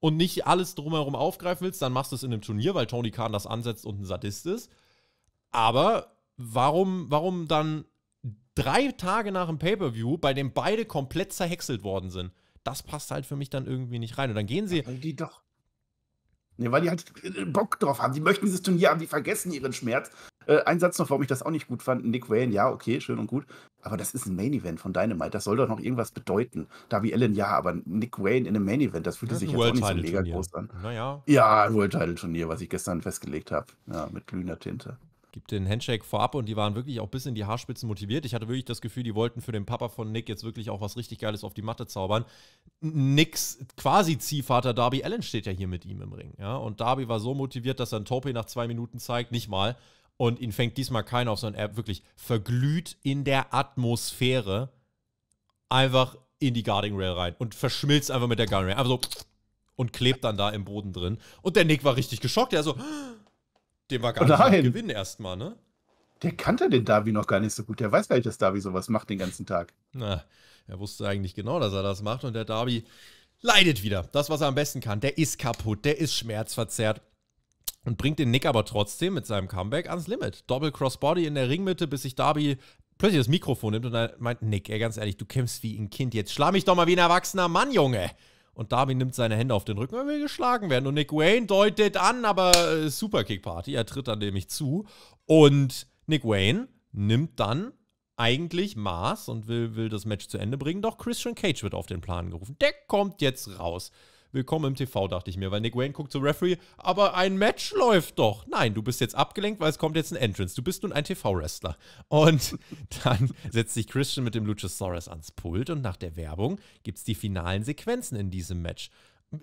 und nicht alles drumherum aufgreifen willst, dann machst du es in einem Turnier, weil Tony Khan das ansetzt und ein Sadist ist. Aber warum, warum dann drei Tage nach dem Pay-Per-View, bei dem beide komplett zerhäckselt worden sind? Das passt halt für mich dann irgendwie nicht rein. Und dann gehen sie. Weil die doch. Nee, weil die halt Bock drauf haben. Die möchten dieses Turnier haben, die vergessen ihren Schmerz. Äh, ein Satz noch, warum ich das auch nicht gut fand. Nick Wayne, ja, okay, schön und gut. Aber das ist ein Main Event von Dynamite. Das soll doch noch irgendwas bedeuten. Darby Allen, ja, aber Nick Wayne in einem Main Event, das fühlte sich jetzt auch nicht so mega groß an. Naja. Ja, ein World Title Turnier, was ich gestern festgelegt habe. Ja, mit glühender Tinte gibt den Handshake vorab und die waren wirklich auch bis in die Haarspitzen motiviert. Ich hatte wirklich das Gefühl, die wollten für den Papa von Nick jetzt wirklich auch was richtig Geiles auf die Matte zaubern. Nicks quasi Ziehvater Darby Allen steht ja hier mit ihm im Ring. Ja? Und Darby war so motiviert, dass er ein Tope nach zwei Minuten zeigt, nicht mal. Und ihn fängt diesmal keiner auf, sondern er wirklich verglüht in der Atmosphäre einfach in die Guarding Rail rein und verschmilzt einfach mit der Guarding Rail. Einfach so und klebt dann da im Boden drin. Und der Nick war richtig geschockt. Er so, dem war gar Nein. nicht Gewinn erstmal, ne? Der kannte den Darby noch gar nicht so gut. Der weiß gar nicht, dass Darby sowas macht den ganzen Tag. Na, er wusste eigentlich genau, dass er das macht. Und der Darby leidet wieder. Das, was er am besten kann. Der ist kaputt, der ist schmerzverzerrt und bringt den Nick aber trotzdem mit seinem Comeback ans Limit. Double Crossbody in der Ringmitte, bis sich Darby plötzlich das Mikrofon nimmt und dann meint, Nick, ey, ganz ehrlich, du kämpfst wie ein Kind. Jetzt schlag mich doch mal wie ein erwachsener Mann, Junge. Und Darby nimmt seine Hände auf den Rücken und will geschlagen werden. Und Nick Wayne deutet an, aber äh, Superkick Party. Er tritt dann nämlich zu. Und Nick Wayne nimmt dann eigentlich Maß und will, will das Match zu Ende bringen. Doch Christian Cage wird auf den Plan gerufen. Der kommt jetzt raus. Willkommen im TV, dachte ich mir, weil Nick Wayne guckt zum Referee, aber ein Match läuft doch. Nein, du bist jetzt abgelenkt, weil es kommt jetzt ein Entrance. Du bist nun ein TV-Wrestler. Und [laughs] dann setzt sich Christian mit dem Luchasaurus ans Pult und nach der Werbung gibt es die finalen Sequenzen in diesem Match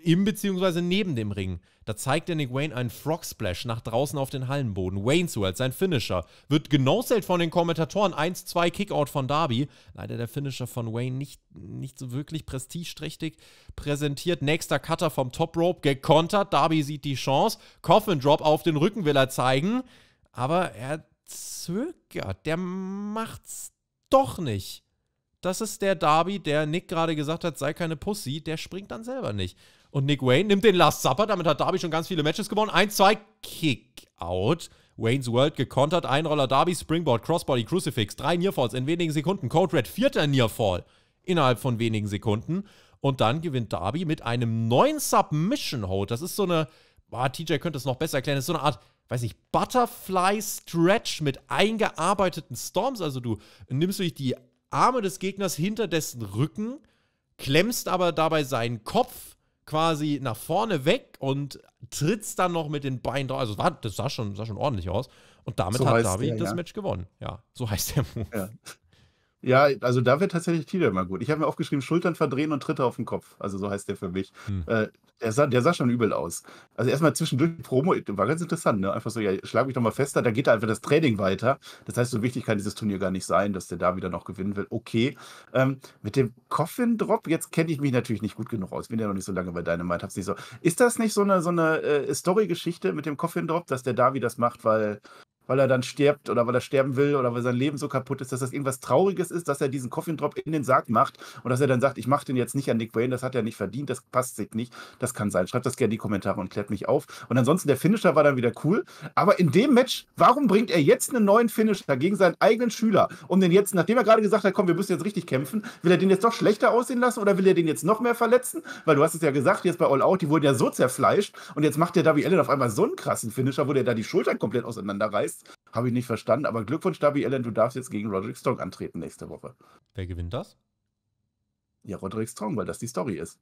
im bzw. neben dem Ring. Da zeigt der Nick Wayne einen Frog Splash nach draußen auf den Hallenboden. Wayne zu als sein Finisher. Wird genoselt von den Kommentatoren. 1-2 Kickout von Darby. Leider der Finisher von Wayne nicht, nicht so wirklich prestigeträchtig präsentiert. Nächster Cutter vom Top Rope gekontert. Darby sieht die Chance. Coffin Drop auf den Rücken will er zeigen. Aber er zögert. Der macht's doch nicht. Das ist der Darby, der Nick gerade gesagt hat, sei keine Pussy, der springt dann selber nicht. Und Nick Wayne nimmt den Last Supper, damit hat Darby schon ganz viele Matches gewonnen. 1, 2, Kick-Out. Wayne's World gekontert, Einroller Darby, Springboard, Crossbody, Crucifix, drei Nearfalls in wenigen Sekunden. Code Red, vierter Nearfall innerhalb von wenigen Sekunden. Und dann gewinnt Darby mit einem neuen Submission Hold. Das ist so eine, boah, TJ könnte es noch besser erklären, das ist so eine Art, weiß nicht, Butterfly Stretch mit eingearbeiteten Storms. Also du nimmst durch die Arme des Gegners hinter dessen Rücken, klemmst aber dabei seinen Kopf quasi nach vorne weg und trittst dann noch mit den Beinen drauf. Also das sah schon, sah schon ordentlich aus. Und damit So hat Darby der, das ja. Match gewonnen. Ja, so heißt der Move. Ja. Ja, also da wird tatsächlich Tito immer gut. Ich habe mir aufgeschrieben, Schultern verdrehen und Tritte auf den Kopf. Also so heißt der für mich. Hm. Äh, der, sah, der sah schon übel aus. Also erstmal zwischendurch Promo, war ganz interessant, ne? Einfach so, ja, schlag mich doch mal fester, da geht einfach das Training weiter. Das heißt, so wichtig kann dieses Turnier gar nicht sein, dass der da wieder noch gewinnen will. Okay. Ähm, mit dem Coffin Drop, jetzt kenne ich mich natürlich nicht gut genug aus. Bin ja noch nicht so lange bei Dynamite, hab's nicht so. Ist das nicht so eine, so eine äh, Story-Geschichte mit dem Coffin Drop, dass der Davi das macht, weil weil er dann stirbt oder weil er sterben will oder weil sein Leben so kaputt ist, dass das irgendwas Trauriges ist, dass er diesen Coffin Drop in den Sarg macht und dass er dann sagt, ich mache den jetzt nicht an Nick Wayne, das hat er nicht verdient, das passt sich nicht. Das kann sein. Schreibt das gerne in die Kommentare und klärt mich auf. Und ansonsten, der Finisher war dann wieder cool. Aber in dem Match, warum bringt er jetzt einen neuen Finisher gegen seinen eigenen Schüler? Um den jetzt, nachdem er gerade gesagt hat, komm, wir müssen jetzt richtig kämpfen, will er den jetzt doch schlechter aussehen lassen oder will er den jetzt noch mehr verletzen? Weil du hast es ja gesagt, jetzt bei All Out, die wurden ja so zerfleischt und jetzt macht der Darby Allen auf einmal so einen krassen Finisher, wo der da die Schultern komplett auseinanderreißt. Habe ich nicht verstanden, aber Glückwunsch, Darby Allen, du darfst jetzt gegen Roderick Strong antreten nächste Woche. Wer gewinnt das? Ja, Roderick Strong, weil das die Story ist.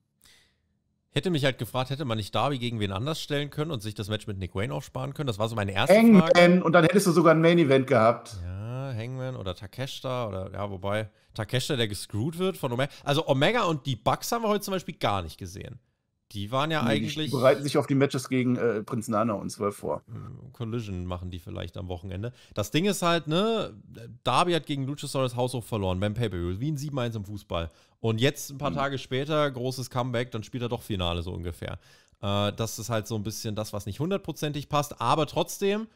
Hätte mich halt gefragt, hätte man nicht Darby gegen wen anders stellen können und sich das Match mit Nick Wayne aufsparen können? Das war so meine erste Frage. Hangman und dann hättest du sogar ein Main Event gehabt. Ja, Hangman oder Takeshita oder ja, wobei Takeshita, der gescrewt wird von Omega. Also Omega und die Bucks haben wir heute zum Beispiel gar nicht gesehen. Die waren ja Nee, eigentlich. Die bereiten sich auf die Matches gegen äh, Prinz Nana und 12 vor. Hm, Collision machen die vielleicht am Wochenende. Das Ding ist halt, ne, Darby hat gegen Luchasaurus House of verloren beim Pay-Per-View, wie ein 7-1 im Fußball. Und jetzt, ein paar Mhm. Tage später, großes Comeback, dann spielt er doch Finale so ungefähr. Äh, das ist halt so ein bisschen das, was nicht hundertprozentig passt, aber trotzdem,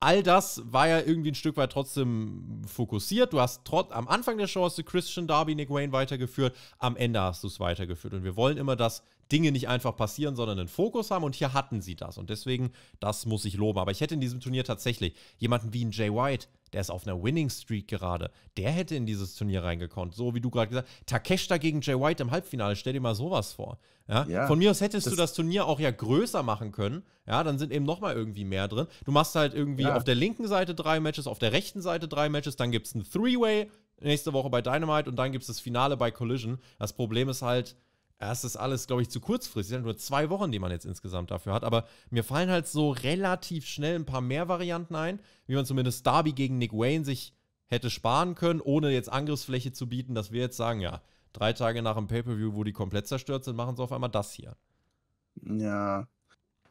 all das war ja irgendwie ein Stück weit trotzdem fokussiert. Du hast trot am Anfang der Show hast du Christian Darby, Nick Wayne weitergeführt, am Ende hast du es weitergeführt. Und wir wollen immer, dass Dinge nicht einfach passieren, sondern einen Fokus haben. Und hier hatten sie das. Und deswegen, das muss ich loben. Aber ich hätte in diesem Turnier tatsächlich jemanden wie einen Jay White, der ist auf einer Winning Streak gerade, der hätte in dieses Turnier reingekonnt. So wie du gerade gesagt hast, Takeshita gegen Jay White im Halbfinale, stell dir mal sowas vor. Ja? Ja, Von mir aus hättest das- du das Turnier auch ja größer machen können. Ja, dann sind eben nochmal irgendwie mehr drin. Du machst halt irgendwie Ja. auf der linken Seite drei Matches, auf der rechten Seite drei Matches, dann gibt es ein Three-Way nächste Woche bei Dynamite und dann gibt es das Finale bei Collision. Das Problem ist halt, es ist alles, glaube ich, zu kurzfristig. Sind nur zwei Wochen, die man jetzt insgesamt dafür hat. Aber mir fallen halt so relativ schnell ein paar mehr Varianten ein, wie man zumindest Darby gegen Nick Wayne sich hätte sparen können, ohne jetzt Angriffsfläche zu bieten, dass wir jetzt sagen, ja, drei Tage nach dem Pay-Per-View, wo die komplett zerstört sind, machen sie auf einmal das hier. Ja.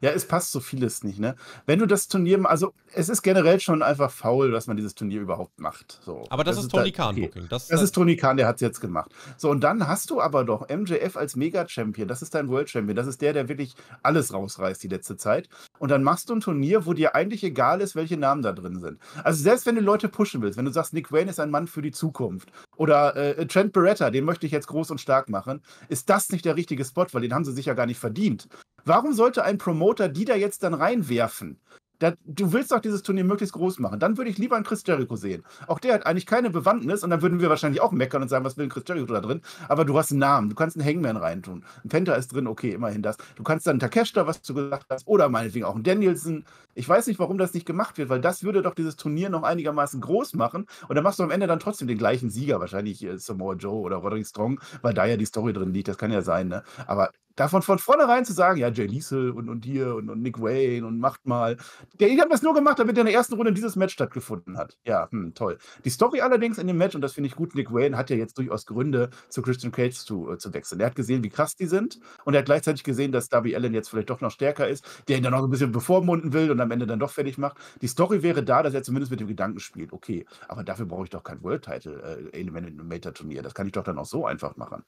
Ja, es passt so vieles nicht, ne? Wenn du das Turnier, also es ist generell schon einfach faul, dass man dieses Turnier überhaupt macht. So. Aber das, ist Tony Khan okay. Booking. Das, Das ist Tony Khan, der hat es jetzt gemacht. So, und dann hast du aber doch MJF als Mega-Champion. Das ist dein World Champion. Das ist der, der wirklich alles rausreißt die letzte Zeit. Und dann machst du ein Turnier, wo dir eigentlich egal ist, welche Namen da drin sind. Also selbst wenn du Leute pushen willst, wenn du sagst, Nick Wayne ist ein Mann für die Zukunft oder äh, Trent Beretta, den möchte ich jetzt groß und stark machen, ist das nicht der richtige Spot, weil den haben sie sich ja gar nicht verdient. Warum sollte ein Promoter die da jetzt dann reinwerfen? Da, du willst doch dieses Turnier möglichst groß machen. Dann würde ich lieber einen Chris Jericho sehen. Auch der hat eigentlich keine Bewandtnis und dann würden wir wahrscheinlich auch meckern und sagen, was will ein Chris Jericho da drin? Aber du hast einen Namen, du kannst einen Hangman reintun. Ein Penta ist drin, okay, immerhin das. Du kannst dann einen Takeshita, was du gesagt hast, oder meinetwegen auch einen Danielson. Ich weiß nicht, warum das nicht gemacht wird, weil das würde doch dieses Turnier noch einigermaßen groß machen und dann machst du am Ende dann trotzdem den gleichen Sieger, wahrscheinlich äh, Samoa Joe oder Roderick Strong, weil da ja die Story drin liegt, das kann ja sein, ne? Aber davon von vornherein zu sagen, ja, Jay Liesel und, und hier und, und Nick Wayne und macht mal. Der, die haben das nur gemacht, damit in der ersten Runde dieses Match stattgefunden hat. Ja, hm, toll. Die Story allerdings in dem Match, und das finde ich gut, Nick Wayne hat ja jetzt durchaus Gründe, zu Christian Cage zu, äh, zu wechseln. Er hat gesehen, wie krass die sind und er hat gleichzeitig gesehen, dass Darby Allen jetzt vielleicht doch noch stärker ist, der ihn dann noch ein bisschen bevormunden will und am Ende dann doch fertig macht. Die Story wäre da, dass er zumindest mit dem Gedanken spielt, okay, aber dafür brauche ich doch kein World Title äh. Das kann ich doch dann auch so einfach machen.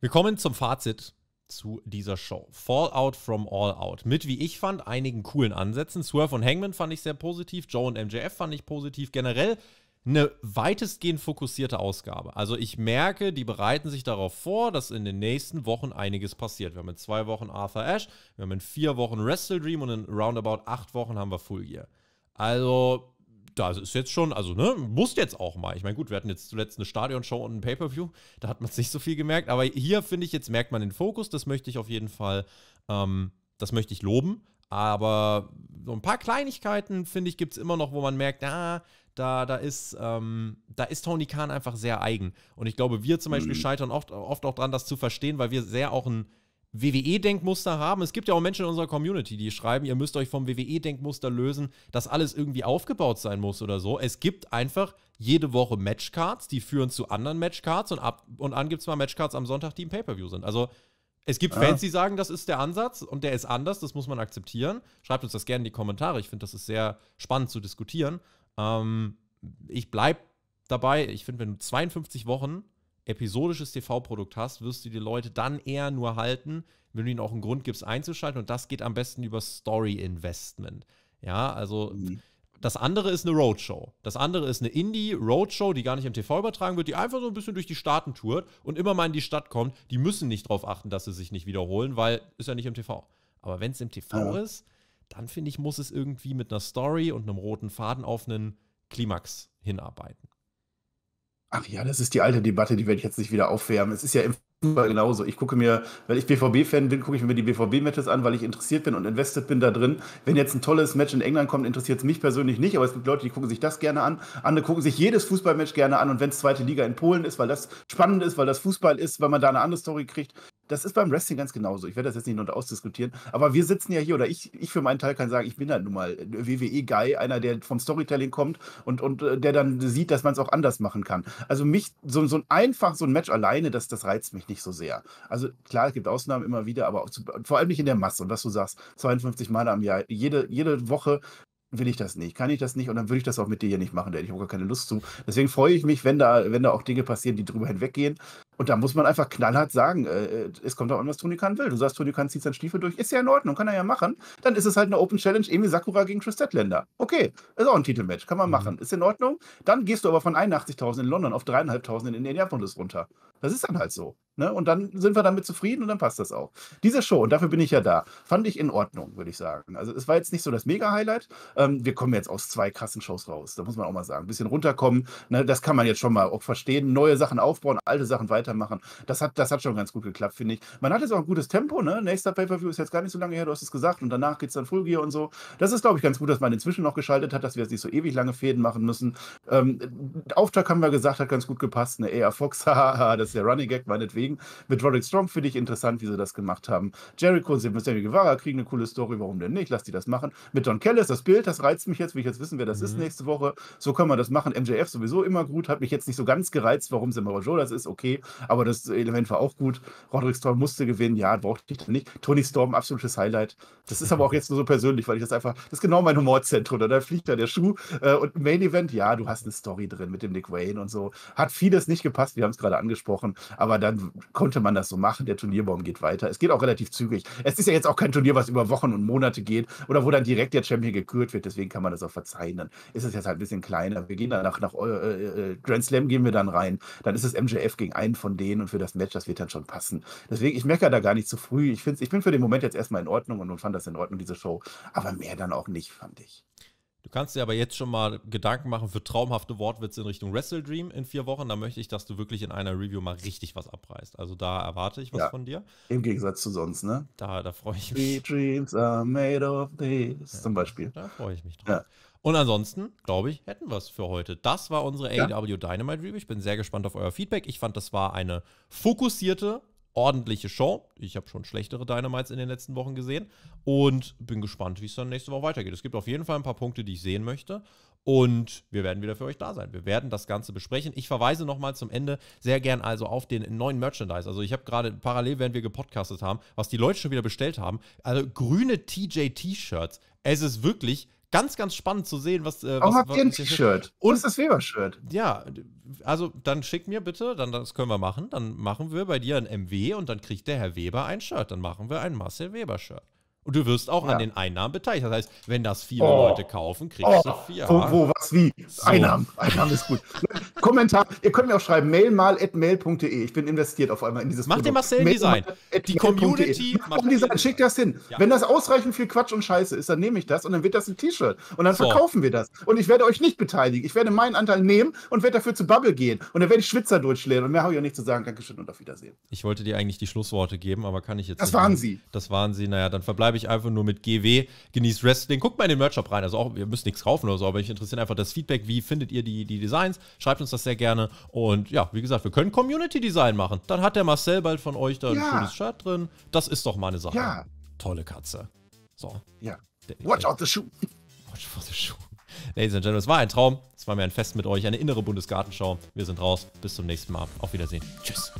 Wir kommen zum Fazit zu dieser Show. Fallout from All Out. Mit, wie ich fand, einigen coolen Ansätzen. Swerve und Hangman fand ich sehr positiv. Joe und MJF fand ich positiv. Generell eine weitestgehend fokussierte Ausgabe. Also ich merke, die bereiten sich darauf vor, dass in den nächsten Wochen einiges passiert. Wir haben in zwei Wochen Arthur Ashe, wir haben in vier Wochen Wrestle Dream und in roundabout acht Wochen haben wir Full Gear. Also das ist jetzt schon, also ne, muss jetzt auch mal. Ich meine, gut, wir hatten jetzt zuletzt eine Stadionshow und ein Pay-Per-View, da hat man es nicht so viel gemerkt, aber hier finde ich, jetzt merkt man den Fokus, das möchte ich auf jeden Fall, ähm, das möchte ich loben. Aber so ein paar Kleinigkeiten, finde ich, gibt es immer noch, wo man merkt, ah, da, da, ist, ähm, da ist Tony Khan einfach sehr eigen. Und ich glaube, wir zum Beispiel Mhm. scheitern oft, oft auch dran, das zu verstehen, weil wir sehr auch ein WWE-Denkmuster haben. Es gibt ja auch Menschen in unserer Community, die schreiben, ihr müsst euch vom WWE-Denkmuster lösen, dass alles irgendwie aufgebaut sein muss oder so. Es gibt einfach jede Woche Matchcards, die führen zu anderen Matchcards und ab und an gibt es mal Matchcards am Sonntag, die im Pay-Per-View sind. Also es gibt Ja. Fans, die sagen, das ist der Ansatz und der ist anders, das muss man akzeptieren. Schreibt uns das gerne in die Kommentare. Ich finde, das ist sehr spannend zu diskutieren. Ähm, ich bleibe dabei, ich finde, wenn du 52 Wochen episodisches TV-Produkt hast, wirst du die Leute dann eher nur halten, wenn du ihnen auch einen Grund gibst, einzuschalten. Und das geht am besten über Story-Investment. Ja, also Mhm. das andere ist eine Roadshow. Das andere ist eine Indie-Roadshow, die gar nicht im TV übertragen wird, die einfach so ein bisschen durch die Staaten tourt und immer mal in die Stadt kommt. Die müssen nicht darauf achten, dass sie sich nicht wiederholen, weil ist ja nicht im TV. Aber wenn es im TV Ja. ist, dann finde ich, muss es irgendwie mit einer Story und einem roten Faden auf einen Klimax hinarbeiten. Ach ja, das ist die alte Debatte, die werde ich jetzt nicht wieder aufwärmen. Es ist ja im Fußball genauso. Ich gucke mir, weil ich BVB-Fan bin, gucke ich mir die BVB-Matches an, weil ich interessiert bin und invested bin da drin. Wenn jetzt ein tolles Match in England kommt, interessiert es mich persönlich nicht, aber es gibt Leute, die gucken sich das gerne an. Andere gucken sich jedes Fußballmatch gerne an und wenn es zweite Liga in Polen ist, weil das spannend ist, weil das Fußball ist, weil man da eine andere Story kriegt. Das ist beim Wrestling ganz genauso. Ich werde das jetzt nicht noch ausdiskutieren. Aber wir sitzen ja hier, oder ich, ich für meinen Teil kann sagen, ich bin halt nun mal WWE-Guy, einer, der vom Storytelling kommt und, und äh, der dann sieht, dass man es auch anders machen kann. Also mich, so, so ein einfach, so ein Match alleine, das, das reizt mich nicht so sehr. Also klar, es gibt Ausnahmen immer wieder, aber zu, vor allem nicht in der Masse. Und was du sagst, 52 Mal am Jahr, jede, jede Woche will ich das nicht, kann ich das nicht und dann würde ich das auch mit dir hier nicht machen, da hätte ich auch gar keine Lust zu. Deswegen freue ich mich, wenn da, wenn da auch Dinge passieren, die drüber hinweggehen. Und da muss man einfach knallhart sagen, äh, es kommt auch an, was Tony Khan will. Du sagst, Tony Khan zieht seinen Stiefel durch, ist ja in Ordnung, kann er ja machen. Dann ist es halt eine Open Challenge, Emi Sakura gegen Chris Statlander. Okay, ist auch ein Titelmatch, kann man Mhm. machen, ist in Ordnung. Dann gehst du aber von 81.000 in London auf 3.500 in Indianapolis runter. Das ist dann halt so. Ne? Und dann sind wir damit zufrieden und dann passt das auch. Diese Show, und dafür bin ich ja da, fand ich in Ordnung, würde ich sagen. Also es war jetzt nicht so das Mega-Highlight. Ähm, wir kommen jetzt aus zwei krassen Shows raus. Da muss man auch mal sagen. Ein bisschen runterkommen, ne? das kann man jetzt schon mal auch verstehen. Neue Sachen aufbauen, alte Sachen weitermachen. Das hat, das hat schon ganz gut geklappt, finde ich. Man hat jetzt auch ein gutes Tempo. Ne? Nächster Pay-Per-View ist jetzt gar nicht so lange her, du hast es gesagt. Und danach geht es dann Full Gear und so. Das ist, glaube ich, ganz gut, dass man inzwischen noch geschaltet hat, dass wir jetzt nicht so ewig lange Fäden machen müssen. Ähm, Auftrag haben wir gesagt, hat ganz gut gepasst. Eine AR Fox, [laughs] haha, das ist der Running Gag, meinetwegen. Mit Roderick Strong finde ich interessant, wie sie das gemacht haben. Jericho und Sammy Guevara kriegen eine coole Story, warum denn nicht? Lass die das machen. Mit Don Callis, das Bild, das reizt mich jetzt, will ich jetzt wissen, wer das ist Mhm. nächste Woche. So können wir das machen. MJF sowieso immer gut, hat mich jetzt nicht so ganz gereizt, warum Samoa Joe das ist, okay. Aber das Element war auch gut. Roderick Strong musste gewinnen, ja, brauchte ich dann nicht. Tony Storm, absolutes Highlight. Das ist aber auch jetzt nur so persönlich, weil ich das einfach, das ist genau mein Humorzentrum. Da fliegt da der Schuh. Äh, und Main Event, ja, du hast eine Story drin mit dem Nick Wayne und so. Hat vieles nicht gepasst, wir haben es gerade angesprochen, aber dann konnte man das so machen. Der Turnierbaum geht weiter. Es geht auch relativ zügig. Es ist ja jetzt auch kein Turnier, was über Wochen und Monate geht oder wo dann direkt der Champion gekürt wird. Deswegen kann man das auch verzeihen. Dann ist es jetzt halt ein bisschen kleiner. Wir gehen dann nach, nach äh, äh, Grand Slam gehen wir dann rein. Dann ist es MJF gegen einen von denen und für das Match, das wird dann schon passen. Deswegen, ich meckere da gar nicht zu früh. Ich, ich bin für den Moment jetzt erstmal in Ordnung und fand das in Ordnung, diese Show. Aber mehr dann auch nicht, fand ich. Du kannst dir aber jetzt schon mal Gedanken machen für traumhafte Wortwitze in Richtung Wrestle Dream in vier Wochen. Da möchte ich, dass du wirklich in einer Review mal richtig was abreißt. Also da erwarte ich was Ja. von dir. Im Gegensatz zu sonst, ne? Da, da freue ich The mich. dreams are made of this, zum Beispiel. Da freue ich mich drauf. Ja. Und ansonsten, glaube ich, hätten wir es für heute. Das war unsere Ja. AEW Dynamite Review. Ich bin sehr gespannt auf euer Feedback. Ich fand, das war eine fokussierte, ordentliche Show. Ich habe schon schlechtere Dynamites in den letzten Wochen gesehen und bin gespannt, wie es dann nächste Woche weitergeht. Es gibt auf jeden Fall ein paar Punkte, die ich sehen möchte. Und wir werden wieder für euch da sein. Wir werden das Ganze besprechen. Ich verweise nochmal zum Ende sehr gern also auf den neuen Merchandise. Also ich habe gerade parallel, während wir gepodcastet haben, was die Leute schon wieder bestellt haben. Also grüne TJ-T-Shirts. Es ist wirklich ganz, ganz spannend zu sehen, was. Äh, Auch was, habt ihr ein T-Shirt? Und ist das Weber-Shirt? ja, also dann schick mir bitte, dann das können wir machen. Dann machen wir bei dir ein MW und dann kriegt der Herr Weber ein Shirt. Dann machen wir ein Marcel Weber Shirt. Und du wirst auch Ja. an den Einnahmen beteiligt. Das heißt, wenn das viele Oh. Leute kaufen, kriegst Oh, du vier. wo, wo, was, wie? So. Einnahmen. Einnahmen ist gut. [laughs] Kommentar. Ihr könnt mir auch schreiben, mail mal at mail.de. Ich bin investiert auf einmal in dieses Mach dir Produkt. Marcel ein Mail Design. Die. Community Mach Design. dir- Schick das hin. Ja. Wenn das ausreichend viel Quatsch und Scheiße ist, dann nehme ich das und dann wird das ein T-Shirt. Und dann So. verkaufen wir das. Und ich werde euch nicht beteiligen. Ich werde meinen Anteil nehmen und werde dafür zu Bubble gehen. Und dann werde ich Schwitzer durchschlägen. Und mehr habe ich auch nicht zu sagen. Dankeschön und auf Wiedersehen. Ich wollte dir eigentlich die Schlussworte geben, aber kann ich jetzt Das waren mehr. sie. Das waren sie. Naja, dann verbleibe ich einfach nur mit GW. Genießt Wrestling. Guckt mal in den Merch-Shop rein. Also auch, ihr müsst nichts kaufen oder so, aber mich interessiert einfach das Feedback. Wie findet ihr die, die Designs? Schreibt uns uns das sehr gerne. Und ja, wie gesagt, wir können Community Design machen. Dann hat der Marcel bald von euch da ein Ja. schönes Shirt drin. Das ist doch mal eine Sache. Ja. Tolle Katze. So. Ja. Watch out the shoe. Watch for the shoe. Ladies and Gentlemen, es war ein Traum. Es war mir ein Fest mit euch, eine innere Bundesgartenschau. Wir sind raus. Bis zum nächsten Mal. Auf Wiedersehen. Tschüss.